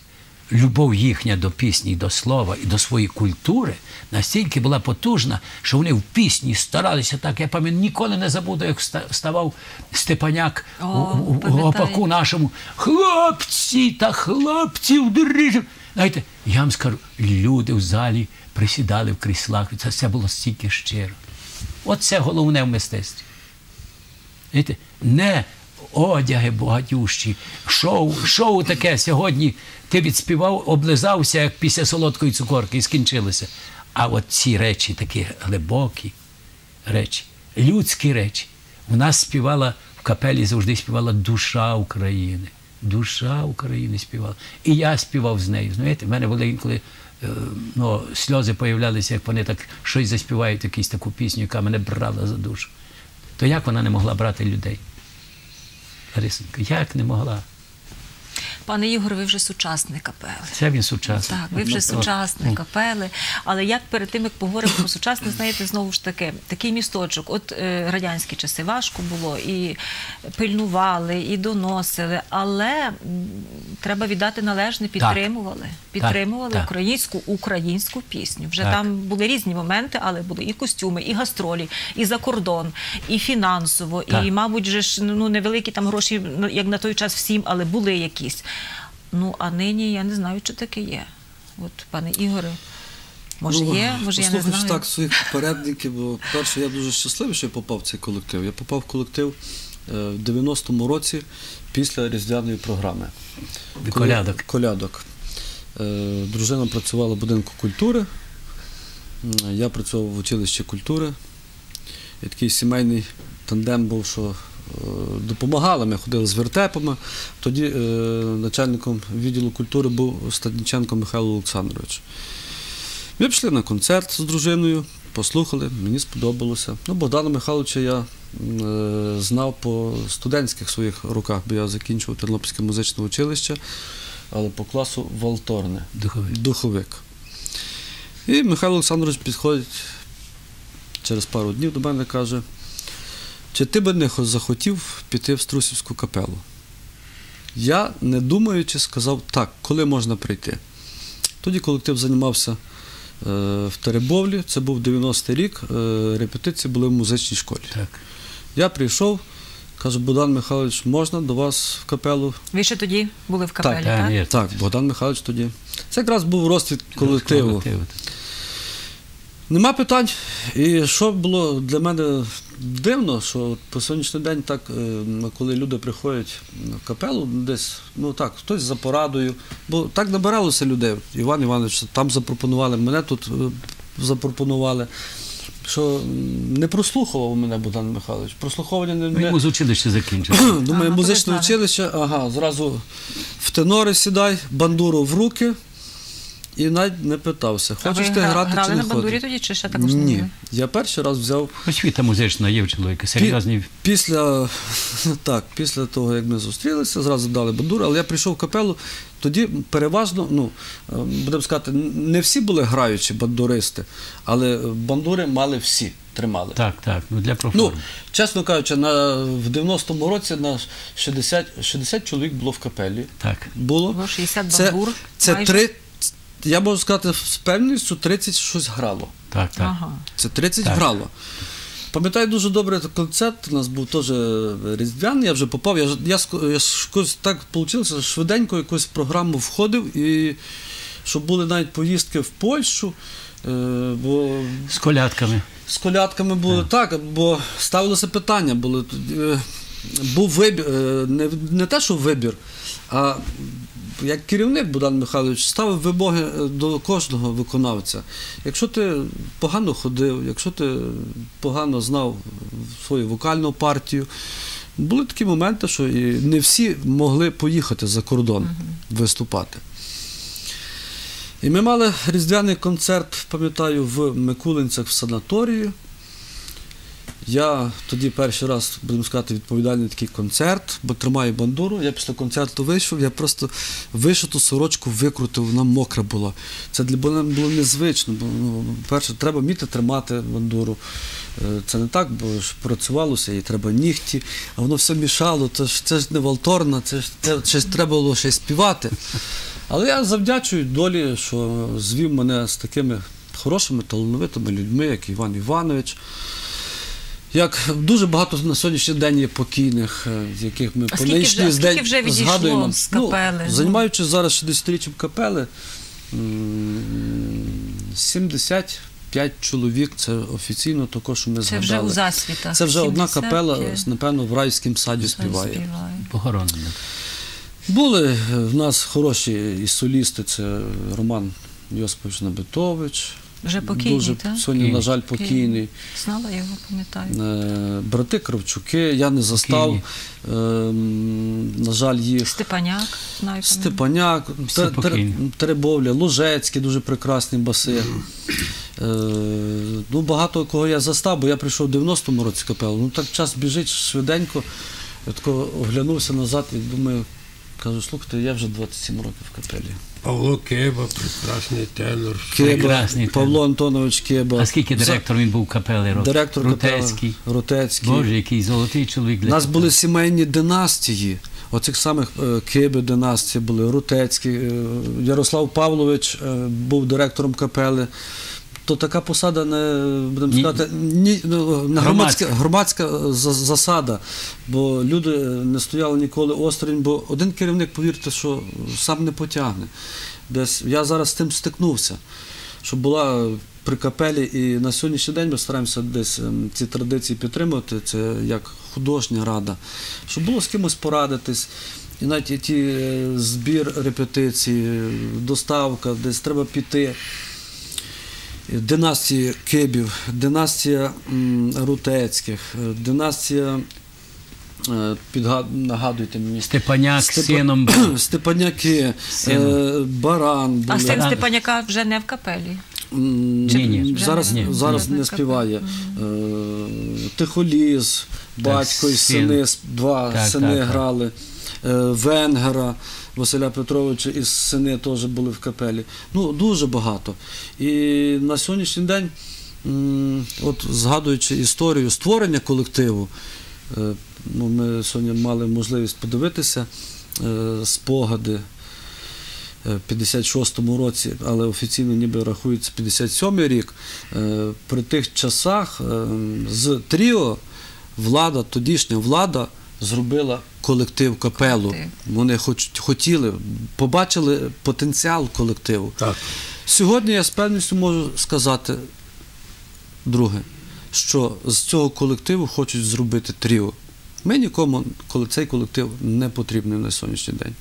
Любов їхня до пісні, до слова і до своєї культури настільки була потужна, що вони в пісні старалися так. Я пам'ятаю, ніколи не забуду, як ста- ставав Степаняк О, у, у, у пам'ятаю. гопаку нашому. Хлопці та хлопців дрижу. Знаєте, я вам скажу, люди в залі присідали в кріслах. Це все було стільки щиро. От це головне в мистецтві. Знаєте, не одяги багатющі, шоу, шоу таке сьогодні. Ти відспівав, облизався, як після солодкої цукорки, і скінчилося. А от ці речі, такі глибокі речі, людські речі. У нас співала в капелі завжди співала душа України. Душа України співала. І я співав з нею. Знаєте, в мене були інколи е, ну, сльози появлялися, як вони так щось заспівають, якусь таку пісню, яка мене брала за душу. То як вона не могла брати людей? Ларисенко, як не могла? Пане Ігор, ви вже сучасник капели. Це він сучасний. Так, ви вже Ну, сучасник капели. Але як перед тим, як поговоримо про сучасне, знаєте, знову ж таки, такий місточок. От е, радянські часи важко було, і пильнували, і доносили, але треба віддати належне, підтримували. Підтримували так. українську українську пісню. Вже Так. там були різні моменти, але були і костюми, і гастролі, і за кордон, і фінансово, Так. і, мабуть, же ж ну невеликі там гроші, ну, як на той час всім, але були якісь. Ну а нині я не знаю, чи таке є. От, пане Ігоре, може Ну, є, може я не знаю. так своїх попередників, бо перше, я дуже щасливий, що я попав в цей колектив. Я попав в колектив е, в 90-му році після різдвяної програми. Колядок. Колядок. Е, Дружина працювала в будинку культури. Я працював в училищі культури. І такий сімейний тандем був, що допомагали. Ми ходили з вертепами. Тоді е, начальником відділу культури був Стадніченко Михайло Олександрович. Ми пішли на концерт з дружиною, послухали, мені сподобалося. Ну, Богдана Михайловича я е, знав по студентських своїх роках, бо я закінчував Тернопільське музичне училище, але по класу валторне, Духовик. духовик. І Михайло Олександрович підходить через пару днів до мене каже, чи ти би не захотів піти в Струсівську капелу? Я, не думаючи, сказав так, коли можна прийти. Тоді колектив займався е, в Теребовлі, це був 90-й рік, е, репетиції були в музичній школі. Так. Я прийшов, кажу, Богдан Михайлович, можна до вас в капелу? Ви ще тоді були в капелі, так? Та, ні, Так, Богдан Михайлович тоді. Це якраз був розцвіт колективу. колективу. Нема питань. І що було для мене дивно, що по сьогоднішній день, так, е, коли люди приходять в капелу, десь, ну так, хтось за порадою, бо так набиралося людей. Іван Іванович там запропонували, мене тут е, запропонували. Що не прослухував мене Богдан Михайлович. Прослуховування не, Він не, музучилище закінчив. (clears throat) Думаю, Ага, музичне училище, ага, зразу в тенори сідай, бандуру в руки і навіть не питався. Хочеш ти грати грали чи не на бандурі хочеш? тоді, чи ще також не Ні. Я перший раз взяв Освіта музична є в чоловіка, серйозні. після, (laughs) так, після того, як ми зустрілися, зразу дали бандуру, але я прийшов в капелу, тоді переважно, ну, е, будемо сказати, не всі були граючі бандуристи, але бандури мали всі, тримали. Так, так, ну для Ну, чесно кажучи, на, в 90-му році на 60, 60 чоловік було в капелі. Так. Було. Було 60 Це, бандур це майже. три, я можу сказати з певністю 30 щось грало. Так, так. Ага. Це 30 Так. грало. Пам'ятаю дуже добре концерт. У нас був теж різдвяний, я вже попав. Я, я, я якось так вийшло, швиденько якусь програму входив, і щоб були навіть поїздки в Польщу. е, Бо З колядками. з колядками було так, бо ставилося питання, були, е, був вибір, е, не, не те, що вибір, а як керівник Богдан Михайлович ставив вимоги е, до кожного виконавця. Якщо ти погано ходив, якщо ти погано знав свою вокальну партію, були такі моменти, що і не всі могли поїхати за кордон виступати. І ми мали різдвяний концерт, пам'ятаю, в Микулинцях в санаторії. Я тоді перший раз, будемо сказати, відповідальний такий концерт, бо тримаю бандуру. Я після концерту вийшов, я просто вишиту сорочку викрутив, вона мокра була. Це для мене було незвично. Бо, ну, перше, треба вміти тримати бандуру. Е, Це не так, бо ж працювалося, і треба нігті, а воно все мішало. Це ж, це ж не валторна, це ж, це, ж треба було ще співати. Але я завдячую долі, що звів мене з такими хорошими, талановитими людьми, як Іван Іванович. Як дуже багато на сьогоднішній день є покійних, е, з яких ми по нинішній день вже відійшло згадуємо. з капели? Ну, займаючись зараз 60-річчям капели, 75 чоловік, це офіційно також, що ми Це згадали. вже у засвітах. Це вже одна капела, напевно, в райському саді співає. Співає. Були в нас хороші і солісти, це Роман Йосипович Набитович. Вже покійний, Дуже так? сьогодні, на жаль, покійний. Знала його, пам'ятаю. Е, Брати Кравчуки, я не застав. е, На жаль, їх. Степаняк, знаю. пам'ятаю. Степаняк, Тер- Тер- Теребовля, Лужецький, дуже прекрасні баси. Е, ну, багато кого я застав, бо я прийшов в 90-му році капелу. Ну так час біжить швиденько. Я тако оглянувся назад і думаю, кажу, слухайте, я вже 27 років в капелі. Павло Кеба, прекрасний тенор. Кеба, Павло Антонович Кеба. А скільки директор він був капели років? Директор Рутецький. капели. Рутецький. Боже, який золотий чоловік У для нас капели. були сімейні династії. Оцих самих е, Киби династії були, Рутецький, е, Ярослав Павлович е, був директором капели. То така посада не будемо сказати, ні, ну, не Громадська. громадська, громадська за- засада. Бо люди е, не стояли ніколи осторонь, бо один керівник, повірте, що сам не потягне. Десь я зараз з тим стикнувся, що була при капелі, і на сьогоднішній день ми стараємося десь ем, ці традиції підтримувати. Це як художня рада, щоб було з кимось порадитись. І навіть ті е, збір репетицій, е, доставка, десь треба піти. Династія Кибів, династія Рутецьких, династія, е, нагадуйте мені, Степаняк з Степа- сином. (clears throat) Степаняки, Сином. е, Баран А були. син Степаняка вже не в капелі. Ні, ні. Зараз, Ні. зараз Ні. не співає. Е, Тихоліз, батько і сини, два Так, сини так, так. грали. Е, Венгера, Василя Петровича і сини теж були в капелі. Ну, дуже багато. І на сьогоднішній день, от згадуючи історію створення колективу, е, ну, ми сьогодні мали можливість подивитися е, спогади. е, в 56-му році, але офіційно ніби рахується 57-й рік. Е, При тих часах е, з Тріо влада, тодішня влада зробила колектив капелу. Колектив. Вони хоч, хотіли, побачили потенціал колективу. Так. Сьогодні я з певністю можу сказати, друге, що з цього колективу хочуть зробити тріо. Ми нікому коли цей колектив не потрібний на сьогоднішній день.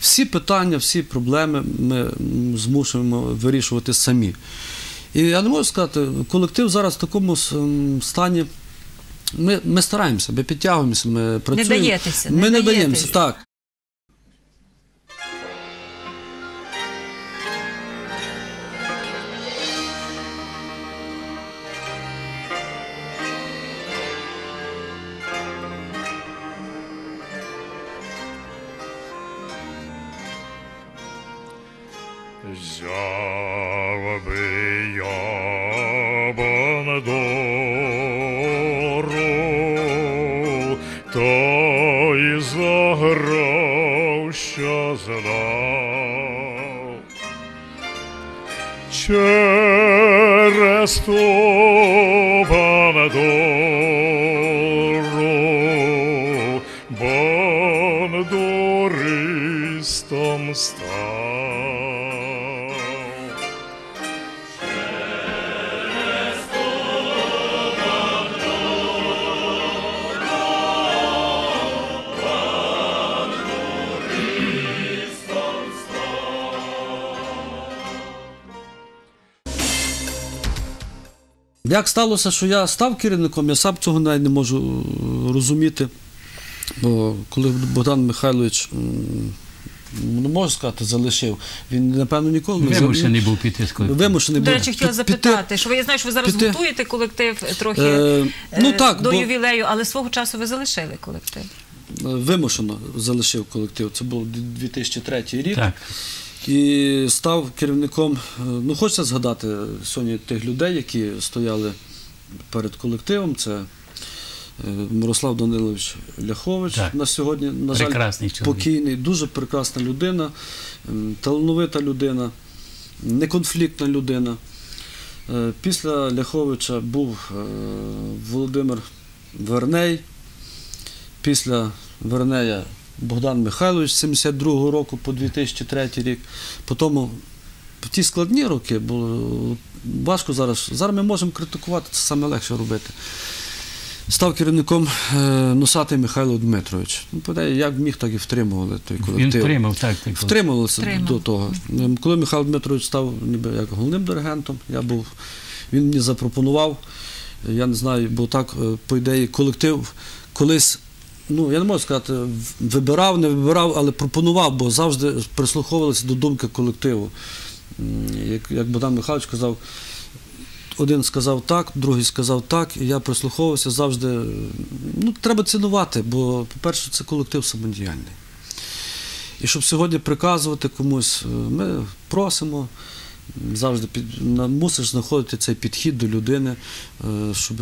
Всі питання, всі проблеми ми змушуємо вирішувати самі. І я не можу сказати, колектив зараз в такому стані. Ми, ми стараємося, ми підтягуємося, ми працюємо. даєтеся, не Ми не даєтесь. даємося, так. Як сталося, що я став керівником, я сам цього навіть не можу е, розуміти. Бо коли Богдан Михайлович, не можу сказати, залишив, він, напевно, ніколи не Вимушений був піти з колективу. Вимушений був. До речі, хотіла піти. запитати, що ви я знаю, що ви зараз піти. готуєте колектив е, трохи Е, ну, е, так, до бо- ювілею, але свого часу ви залишили колектив. Вимушено залишив колектив. Це був 2003 рік. Так. І став керівником. е, Ну, хочеться згадати сьогодні тих людей, які стояли перед колективом. Це е, Мирослав Данилович Ляхович Так. на сьогодні, на жаль, покійний, дуже прекрасна людина, талановита людина, неконфліктна людина. Е, Після Ляховича був е, Володимир Верней. Після Вернея Богдан Михайлович з 72-го року по 2003 рік. Потім в ті складні роки було важко зараз. Зараз ми можемо критикувати, це саме легше робити. Став керівником е, Носатий Михайло Дмитрович. Ну, як міг, так і втримували той колектив. Він втримав так. колектив. Втримувалися Втримав. до того. Ем, Коли Михайло Дмитрович став ніби як головним диригентом, я був, він мені запропонував, я не знаю, бо так, е, по ідеї, колектив колись, ну я не можу сказати, вибирав, не вибирав, але пропонував, бо завжди прислуховувалися до думки колективу. Як, як Богдан Михайлович казав, один сказав так, другий сказав так, і я прислуховувався завжди. Ну, треба цінувати, бо, по-перше, це колектив самодіяльний. І щоб сьогодні приказувати комусь, е, ми просимо, завжди під, мусиш знаходити цей підхід до людини, е, щоб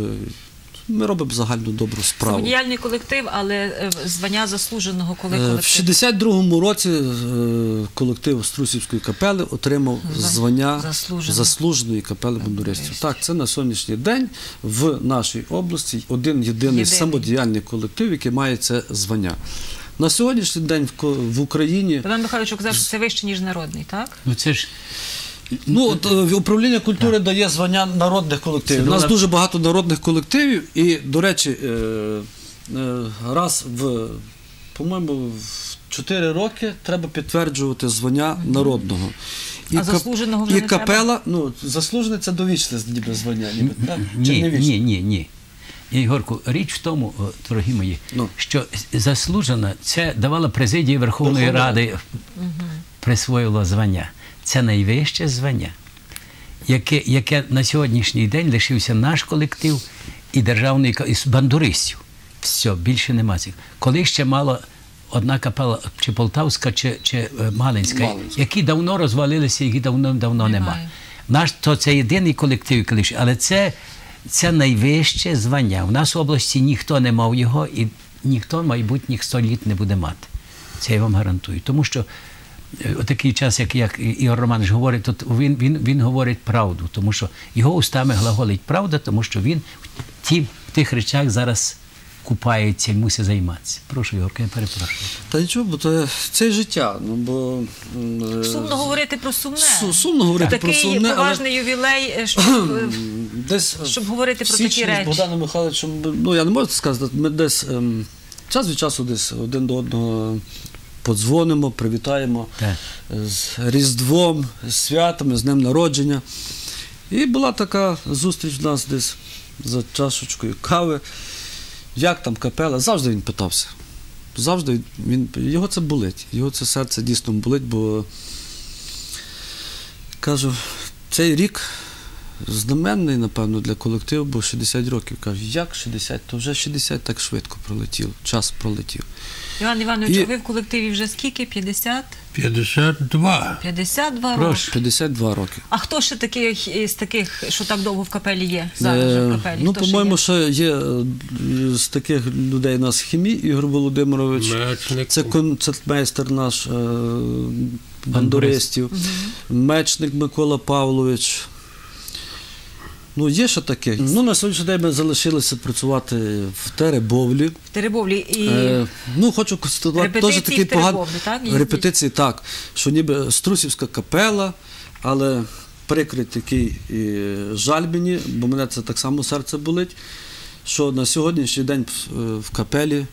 ми робимо загальну добру справу. Самодіяльний колектив, але е, звання заслуженого коли Е, В колектив. 62-му році е, колектив Струсівської капели отримав звання заслуженої капели бандуристів. Так, це на сьогоднішній день в нашій області один єдиний, Єдиний. самодіяльний колектив, який має це звання. На сьогоднішній день в, Україні Богдан Михайлович казав, що це вище, ніж народний, так? Ну це ж Ну, от, е, управління культури дає звання народних колективів. У нас дуже багато народних колективів, і, до речі, е, е, раз в, по-моєму, в 4 роки треба підтверджувати звання народного. А кап- заслуженого вже і не капела, ну, заслужене це довічне ніби звання, ніби, так? Чи ні, не вічне? ні, ні, ні. Ігорку, річ в тому, о, дорогі мої, Ну. що заслужена це давала президія Верховної Верховна Ради, присвоїла звання. Це найвище звання, яке, яке на сьогоднішній день лишився наш колектив і державний із бандуристів. Все, більше нема цих. Коли ще мало одна капела, чи Полтавська, чи, чи е, Малинська, Малинська. які давно розвалилися, які давно давно Немає. немає. Наш то це єдиний колектив, який лише, але це, це найвище звання. В нас в області ніхто не мав його, і ніхто майбутніх 100 літ не буде мати. Це я вам гарантую. Тому що у такий час, як, як Ігор Романович говорить, то він, він, він говорить правду, тому що його устами глаголить правда, тому що він в, ті, в тих речах зараз купається і мусить займатися. Прошу, Ігорка, я перепрошую. Та нічого, бо це, це життя. Ну, бо, е, Сумно говорити про сумне. Су- сумно говорити Такий про сумне, але- поважний ювілей, е, що е, десь е, Щоб говорити про січні такі речі. з Богданом Михайловичем, ну я не можу сказати, ми десь ем, час від часу десь один до одного подзвонимо, привітаємо Так. з Різдвом, з святами, з днем народження. І була така зустріч в нас десь за чашечкою кави. Як там капела? Завжди він питався. Завжди він, його це болить. Його це серце дійсно болить, бо кажу, цей рік знаменний, напевно, для колективу, бо 60 років. Кажу, як 60? То вже 60 так швидко пролетіло, час пролетів. Іван Іванович, І- ви в колективі вже скільки? 50? 52. 52 роки. Прошу. 52 роки. А хто ще таких із таких, що так довго в капелі є? Зараз вже в Е, капелі? ну, по-моєму, є? ще є е, з таких людей у нас хімій Ігор Володимирович. Мечник. Це концертмейстер наш е, бандуристів, мечник Микола Павлович. Ну, є ще таке. Ну, на сьогоднішній день ми залишилися працювати в Теребовлі. в Теребовлі і Е, ну, хочу констатувати Репетиції теж такий в Теребовлі, поганий. так, їздять? Репетиції, так. Що ніби Струсівська капела, але прикрий такий і жаль мені, бо мене це так само серце болить. Що на сьогоднішній день в, е, в капелі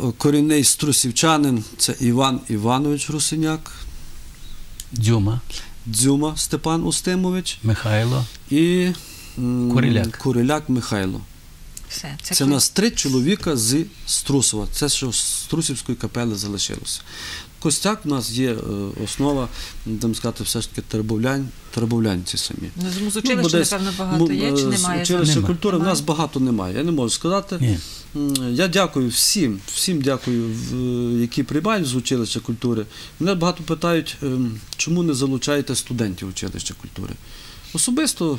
е, корінний струсівчанин це Іван Іванович Русиняк, Дюма, Дзюма Степан Устимович Михайло. і м, Куриляк. Куриляк Михайло. все. Це, Це, у нас три чоловіка з Струсова. Це що з Струсівської капели залишилося. Костяк у нас є е, основа, будемо сказати, все ж таки теребовлянь, теребовлянці самі. Ну, з музучилища, десь, напевно, багато є, чи е, немає? З училища культури в нас багато немає. Я не можу сказати. Ні. Я дякую всім, всім дякую, які приймають з училища культури. Мене багато питають, ем, чому не залучаєте студентів училища культури. Особисто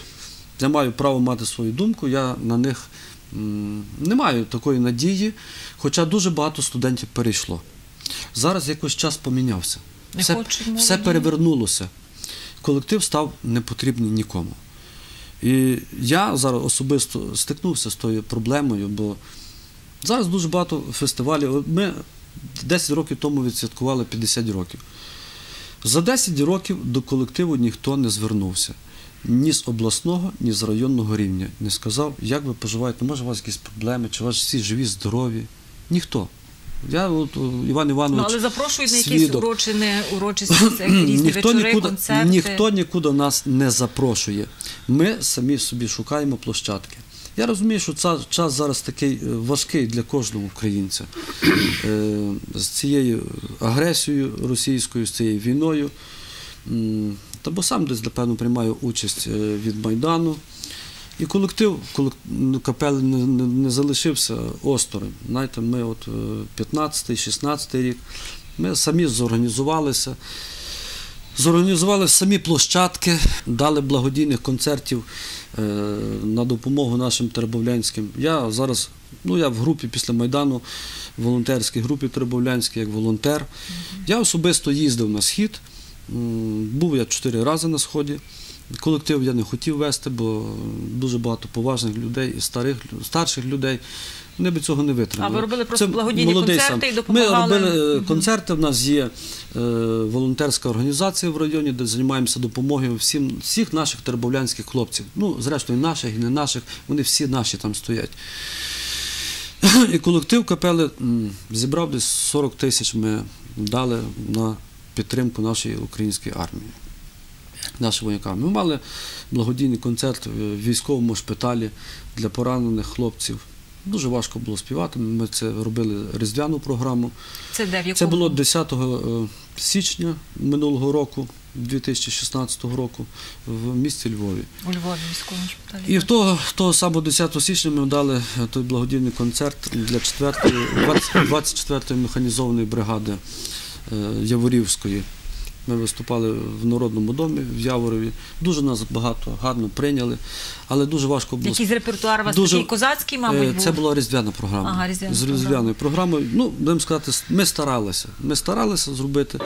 я маю право мати свою думку, я на них не маю такої надії, хоча дуже багато студентів перейшло. Зараз якось час помінявся. Не Все, все перевернулося. Колектив став непотрібний нікому. І я зараз особисто стикнувся з тою проблемою, бо зараз дуже багато фестивалів. Ми 10 років тому відсвяткували 50 років. За 10 років до колективу ніхто не звернувся. Ні з обласного, ні з районного рівня. Не сказав, як ви поживаєте, може у вас якісь проблеми, чи у вас всі живі, здорові. Ніхто. Я от, о, Іван Ну, Іванович. але запрошують на якісь свідок. урочини, урочисті (clears throat) різні ніхто, вечори, нікуди, концерти. ніхто нікуди нас не запрошує. Ми самі собі шукаємо площадки. Я розумію, що ця, час зараз такий е, важкий для кожного українця Е, з цією агресією російською, з цією війною. Та бо сам десь, напевно, приймаю участь е, від Майдану. І колектив, колек- ну, капели не, не, не залишився осторонь. Знаєте, ми от 15-16 рік, ми самі зорганізувалися. Зорганізували самі площадки, дали благодійних концертів е, на допомогу нашим теребовлянським. Я зараз, ну я в групі після Майдану, в волонтерській групі Теребовлянській, як волонтер. Я особисто їздив на схід. Був я чотири рази на сході. Колектив я не хотів вести, бо дуже багато поважних людей і старих, старших людей. Вони би цього не витримали. А ви робили просто Це благодійні концерти сам. і допомагали? Ми робили е, концерти. В нас є е, волонтерська організація в районі, де займаємося допомогою всім, всіх наших тербовлянських хлопців. Ну, зрештою, наших і не наших, вони всі наші там стоять. (clears throat) І колектив капели зібрав десь 40 тисяч ми дали на підтримку нашої української армії. Нашим воякам. Ми мали благодійний концерт в військовому шпиталі для поранених хлопців. Дуже важко було співати. Ми це робили різдвяну програму. Це де в якому? Це було 10 е, січня минулого року, 2016 року, в місті Львові. у Львові військовому шпиталі. І в того, того самого 10 січня ми дали е, той благодійний концерт для 4-ї, 20 24-ї механізованої бригади е, Яворівської. Ми виступали в Народному домі в Яворові. Дуже нас багато гарно прийняли, але дуже важко було. Якийсь репертуар у вас Дуже- такий козацький, мабуть, Е, був? Це була різдвяна програма. Ага, різдвяна З різдвяною програмою. Ну, будемо сказати, ми старалися. Ми старалися зробити.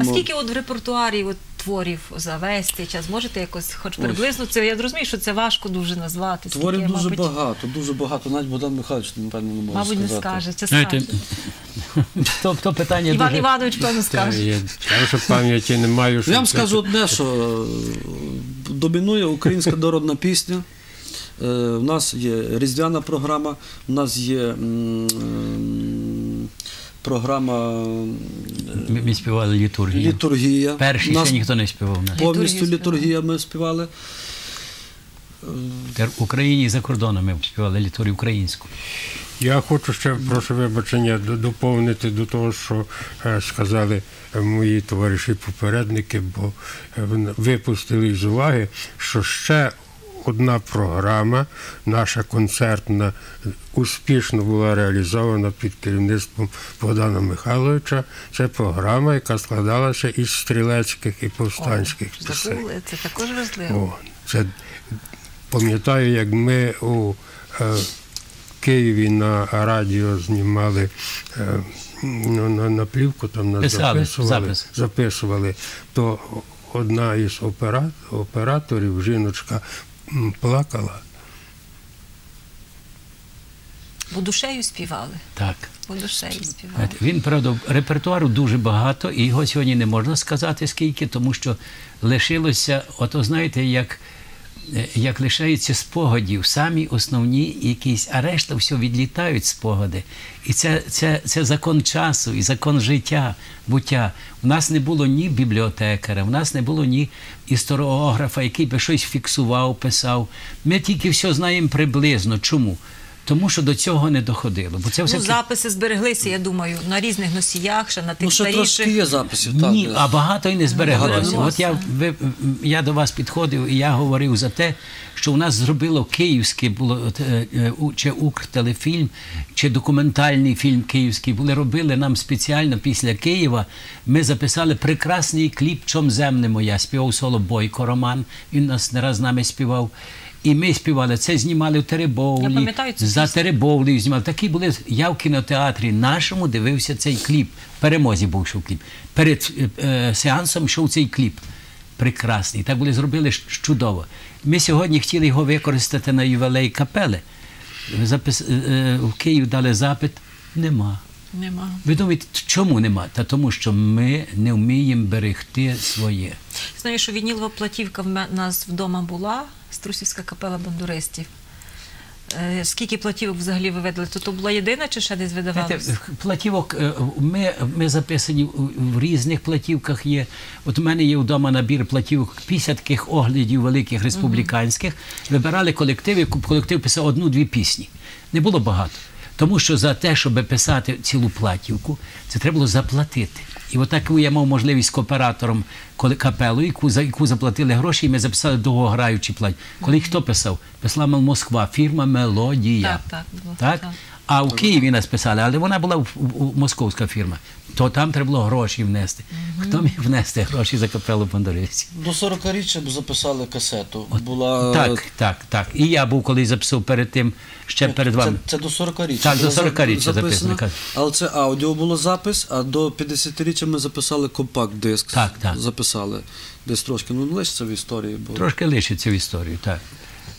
А скільки от в репертуарі от, творів за весь цей час можете якось, хоч приблизно це я розумію, що це важко дуже назвати. Творів скільки, дуже мабуть, багато, дуже багато. Навіть Богдан Михайлович, напевно, не може Мабуть, не сказати. скаже. Це Знаєте, скаже. (laughs) то, то питання Іван дуже... Іванович, певно, скаже. Я вже пам'яті не маю. Я вам це- скажу одне, що е, домінує українська народна пісня. Е, У нас є різдвяна програма, у нас є м, м, програма Ми, ми співали літургію. літургія. Перший нас ще ніхто не співав у нас. повністю Літургію літургія ми співали. Тепер в Україні і за кордоном ми співали літургію українську. Я хочу ще, прошу вибачення, до- доповнити до того, що е, сказали е, мої товариші-попередники, бо е, вон- випустили з уваги, що ще одна програма, наша концертна, успішно була реалізована під керівництвом Богдана Михайловича. Це програма, яка складалася із стрілецьких і повстанських пісень. Забули, це також важливо. О, це пам'ятаю, як ми у е, Києві на радіо знімали е, ну, на, на плівку, там нас Писали, записували, запис. записували, то одна із опера, операторів, жіночка, (clears throat) плакала. Бо душею співали. Так. Бо душею співали. Він, правда, репертуару дуже багато, і його сьогодні не можна сказати скільки, тому що лишилося, ото знаєте, як, як лишаються спогадів, самі основні якісь, а решта все відлітають спогади. І це, це, це закон часу і закон життя, буття. У нас не було ні бібліотекаря, у нас не було ні історіографа, який би щось фіксував, писав. Ми тільки все знаємо приблизно. Чому? Тому що до цього не доходило. Бо це все Ну, записи збереглися, я думаю, на різних носіях, ще на тих Ну, ще старіших. трошки є записів. Так, Ні, а багато і не збереглося. збереглося. От я, ви, я до вас підходив і я говорив за те, що у нас зробило київське було е, е, чи Укртелефільм, чи документальний фільм київський були робили нам спеціально після Києва. Ми записали прекрасний кліп Чом земне моя. Співав соло Бойко Роман. Він нас не раз з нами співав. І ми співали це, знімали в Теребовлі. За. Теребовлею знімали. Такі були. Я в кінотеатрі нашому дивився цей кліп. В перемозі був йшов кліп. Перед е, сеансом йшов цей кліп. Прекрасний. Так були зробили чудово. Ми сьогодні хотіли його використати на ювілей капели. Запис, е, е, в Київ дали запит. Нема. Нема. Ви думаєте, чому нема? Та тому, що ми не вміємо берегти своє. Знаю, що вінілова платівка в нас вдома була, Струсівська капела бандуристів. Е, Скільки платівок взагалі ви видали? То, то була єдина чи ще десь видавалося? Платівок е, ми, ми записані в, різних платівках. Є от у мене є вдома набір платівок після таких оглядів великих республіканських. Вибирали колективи, колектив писав одну-дві пісні. Не було багато. Тому що за те, щоб писати цілу платівку, це треба було заплатити. І отаку я мав можливість з кооператором коли капелу, яку, за яку заплатили гроші, і ми записали довгограючі плані. Коли хто писав? Писала Москва, фірма Мелодія. Так, так, так? так. А в Києві нас писали, але вона була в, в- в- московська фірма. То там треба було гроші внести. Хто міг внести гроші за капелу Бондарівці? До 40-річчя записали касету. Була... Так, так, так. І я був колись записав перед тим, ще перед вами. Це, це до 40-річчя. Так, до було за- 40-річчя записано. записано. Але це аудіо було запис, а до 50-річчя ми записали компакт-диск. Так, так. Записали десь трошки. Ну, лишиться в історії. Бо... Трошки лишиться в історію, так.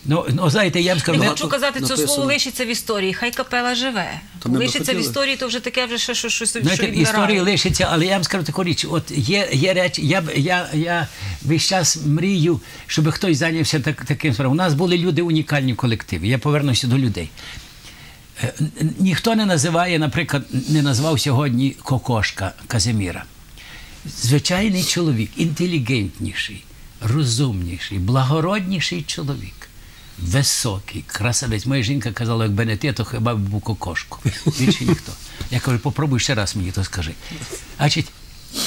Ну, ну знаєте, я вам скажу, Не не- хочу казати, це слово лишиться в історії, хай капела живе. Лишиться в історії, то вже таке вже що, що, що, що Знаєте, відбирає. історії лишиться, але я вам скажу таку річ. От є, є речі, я, б- я, я весь час мрію, щоб хтось зайнявся так, таким справом. У нас були люди унікальні в колективі. Я повернуся до людей. Е, Ніхто не називає, наприклад, не назвав сьогодні Кокошка Казиміра. Звичайний чоловік, інтелігентніший, розумніший, благородніший чоловік. Високий, красавець. Моя жінка казала, якби не ти, то хіба б був кокошко. Більше ніхто. Я кажу, попробуй ще раз мені то скажи. Значить,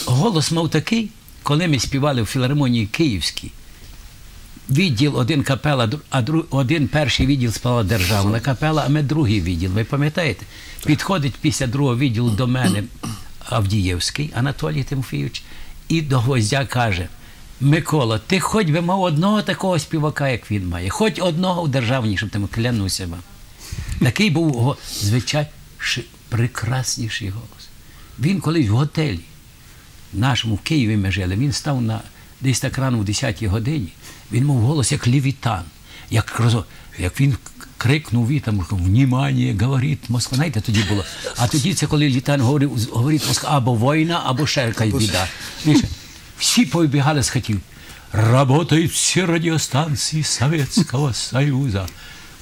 голос мав такий, коли ми співали в філармонії Київській. Відділ один капела, а дру, один перший відділ спала державна капела, а ми другий відділ. Ви пам'ятаєте? Підходить після другого відділу до мене Авдієвський Анатолій Тимофійович і до гвоздя каже: Микола, ти хоч би мав одного такого співака, як він має, хоч одного в державній, щоб ти клянуся вам. Такий був го- звичай прекрасніший голос. Він колись в готелі в нашому в Києві ми жили, він став на десь так рано в 10-й годині. Він мав голос як лівітан, як, як він крикнув і там «Внімання, говорить Москва. Знаєте, тоді було. А тоді це коли літан говорив, говорить Москва або війна, або ще якась біда. Всі повибігали з хатів. Работають всі радіостанції Совєтського Союзу.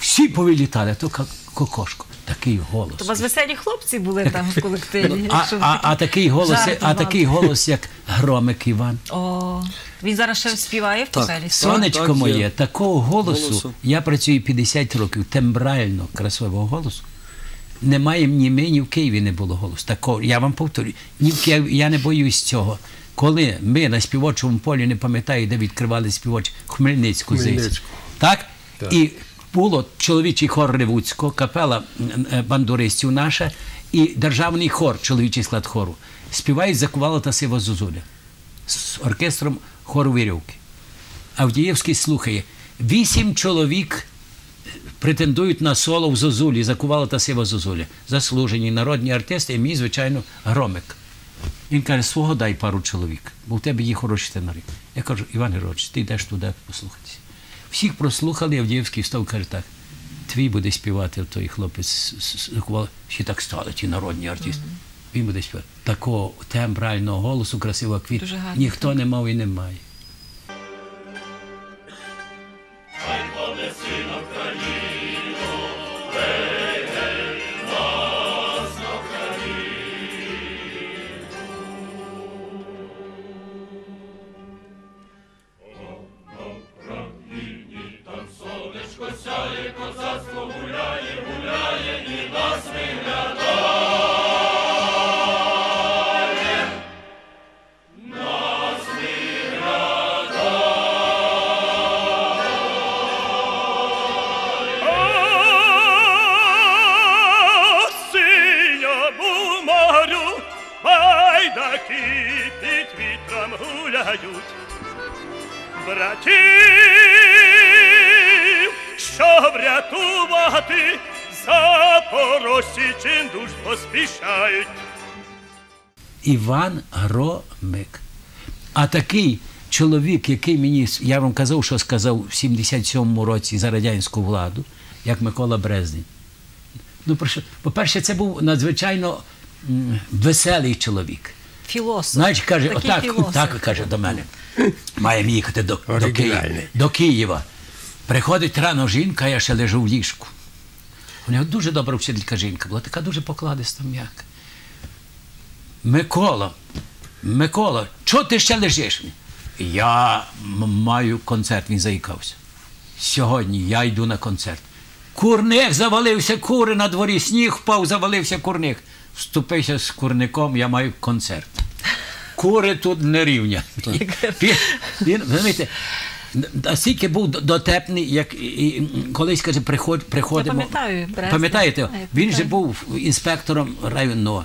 Всі повилітали, то як кокошко. Такий голос. То у вас веселі хлопці були там в колективі. Ну, а, а, а, такий голос, а такий голос, як Громик Іван. О, він зараз ще співає в Так. капелі? Сонечко так, моє, такого голосу, Голосу. я працюю 50 років, тембрально красивого голосу. Немає ні ми, ні в Києві не було голосу. Такого, я вам повторюю, ні в Києві, я не боюсь цього. Коли ми на співочому полі, не пам'ятаю, де відкривали співоч Хмельницьку, здається. Так? Так. І було чоловічий хор Ревуцького, капела е, бандуристів наша і державний хор, чоловічий склад хору. Співають закувала та сива Зозуля з оркестром хору Вірівки. Авдієвський слухає. Вісім чоловік претендують на соло в Зозулі, закувала та сива Зозуля. Заслужені народні артисти, і мій, звичайно, громик. Він каже, свого дай пару чоловік, бо в тебе є хороші тенори. Я кажу, Іван Герович, ти йдеш туди послухатися. Всіх прослухали, Авдіївський встав і каже так. Твій буде співати той хлопець. Всі так стали, ті народні артисти. Він буде співати. Такого тембрального голосу, красивого квіт. Ніхто не мав і не має. Такий чоловік, який мені, я вам казав, що сказав в 77-му році за радянську владу, як Микола Брезнін. Ну, по-перше, це був надзвичайно веселий чоловік. Філософ. Знаєш, каже, Такий отак, філософ. так каже до мене. Маємо їхати до, до, Києва, до Києва. Приходить рано жінка, я ще лежу в ліжку. У нього дуже добра вчителька жінка була, така дуже покладиста м'яка. Микола, Микола, чого ти ще лежиш? Я маю концерт, він заїкався. Сьогодні я йду на концерт. Курник завалився, кури на дворі, сніг впав, завалився курник. Вступився з курником, я маю концерт. Кури тут не рівня. Він, він, розумієте, настільки був дотепний, як і, колись каже, приход, приходимо. пам'ятаю, Пам'ятаєте? Я Він же був інспектором районного.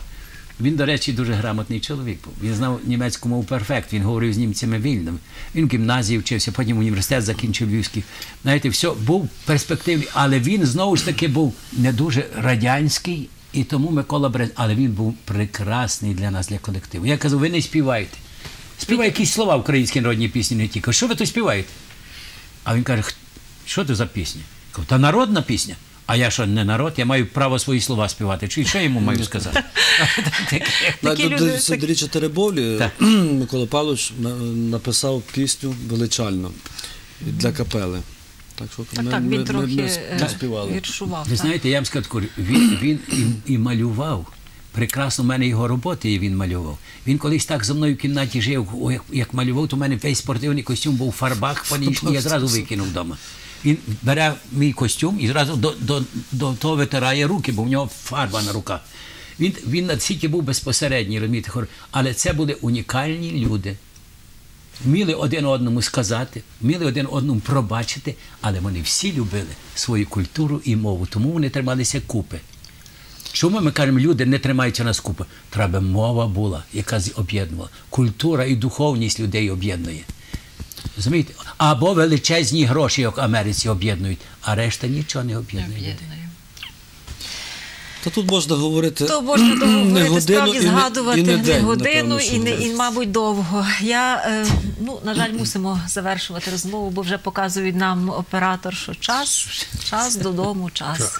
Він, до речі, дуже грамотний чоловік був. Він знав німецьку мову перфект, він говорив з німцями вільно. Він в гімназії вчився, потім університет закінчив Львівський. Знаєте, все, був перспективний, але він знову ж таки був не дуже радянський, і тому Микола Брест, але він був прекрасний для нас, для колективу. Я казав, ви не співайте. Співай якісь слова українські народні пісні, не тільки. Що ви тут співаєте? А він каже, що це за пісня? Та народна пісня. А я що, не народ, я маю право свої слова співати. Чи що йому маю сказати? (laughs) Такі до, люди, до, річі Теребовлі (clears throat) Микола Павлович написав пісню величально для капели. Так що Так, ми, так, він ми, трохи ми, е, ми співали. віршував. Ви знаєте, я вам скажу, він, він і, і малював. Прекрасно, в мене його роботи і він малював. Він колись так зі мною в кімнаті жив, як, як малював, то в мене весь спортивний костюм був в фарбах панічний, я зразу викинув вдома. Він бере мій костюм і зразу до, до, до того витирає руки, бо в нього фарба на руках. Він, він настільки був безпосередній, розумієте, але це були унікальні люди. Вміли один одному сказати, вміли один одному пробачити, але вони всі любили свою культуру і мову, тому вони трималися купи. Чому ми кажемо, люди не тримаються нас купи? Треба мова була, яка об'єднувала. Культура і духовність людей об'єднує. Розумієте? Або величезні гроші, як в Америці об'єднують, а решта нічого не об'єднує. людей. Та тут можна говорити То можна не говорити, годину справді і не- згадувати і не не, годину напевно, і, не, і, мабуть, довго. Я, е, ну, на жаль, мусимо завершувати розмову, бо вже показують нам оператор, що час, час додому, час.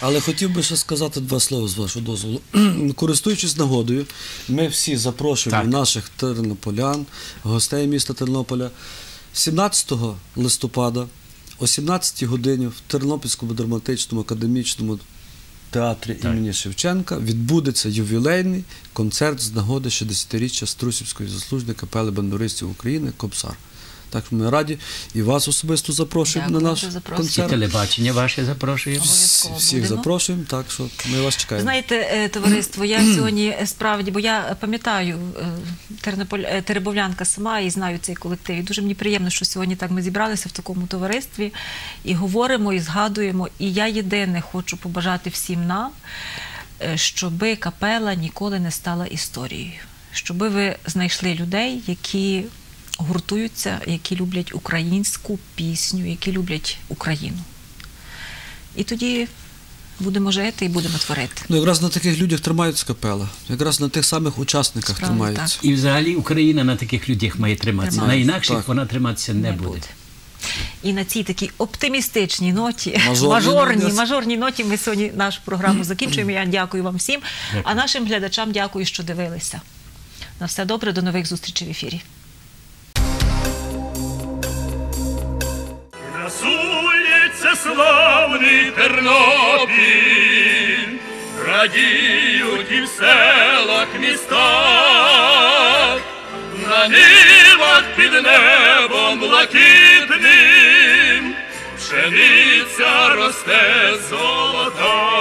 Але хотів би ще сказати два слова з вашого дозволу. (clears throat) Користуючись нагодою, ми всі запрошуємо Так. наших тернополян, гостей міста Тернополя 17 листопада о 17 годині в Тернопільському драматичному академічному театрі імені Шевченка відбудеться ювілейний концерт з нагоди 60-річчя Струсівської заслужної капели бандуристів України Кобсар. Так ми раді і вас особисто запрошуємо Дякую на наш за запрошення. І концерт. телебачення ваше запрошуємо. Обов'язково Всіх будемо. запрошуємо, так що ми вас чекаємо. Знаєте, е, товариство, я (clears throat) сьогодні е, справді, бо я пам'ятаю е, Тернополь, е, Теребовлянка сама і знаю цей колектив. І дуже мені приємно, що сьогодні так ми зібралися в такому товаристві і говоримо, і згадуємо. І я єдине хочу побажати всім нам, е, щоби капела ніколи не стала історією. Щоби ви знайшли людей, які гуртуються, які люблять українську пісню, які люблять Україну. І тоді будемо жити і будемо творити. Ну, якраз на таких людях тримаються капела. Якраз на тих самих учасниках Справді тримаються. І взагалі Україна на таких людях має триматися. На Тримається. інакших Так. вона триматися не, буде. І на цій такій оптимістичній ноті, Мажорній (laughs) мажорній, ноті. мажорній ноті ми сьогодні нашу програму (clears throat) закінчуємо. Я дякую вам всім. А нашим глядачам дякую, що дивилися. На все добре, до нових зустрічей в ефірі. Красується славний Тернопіль, радіють і в селах містах, на нивах під небом блакитним, пшениця росте золота.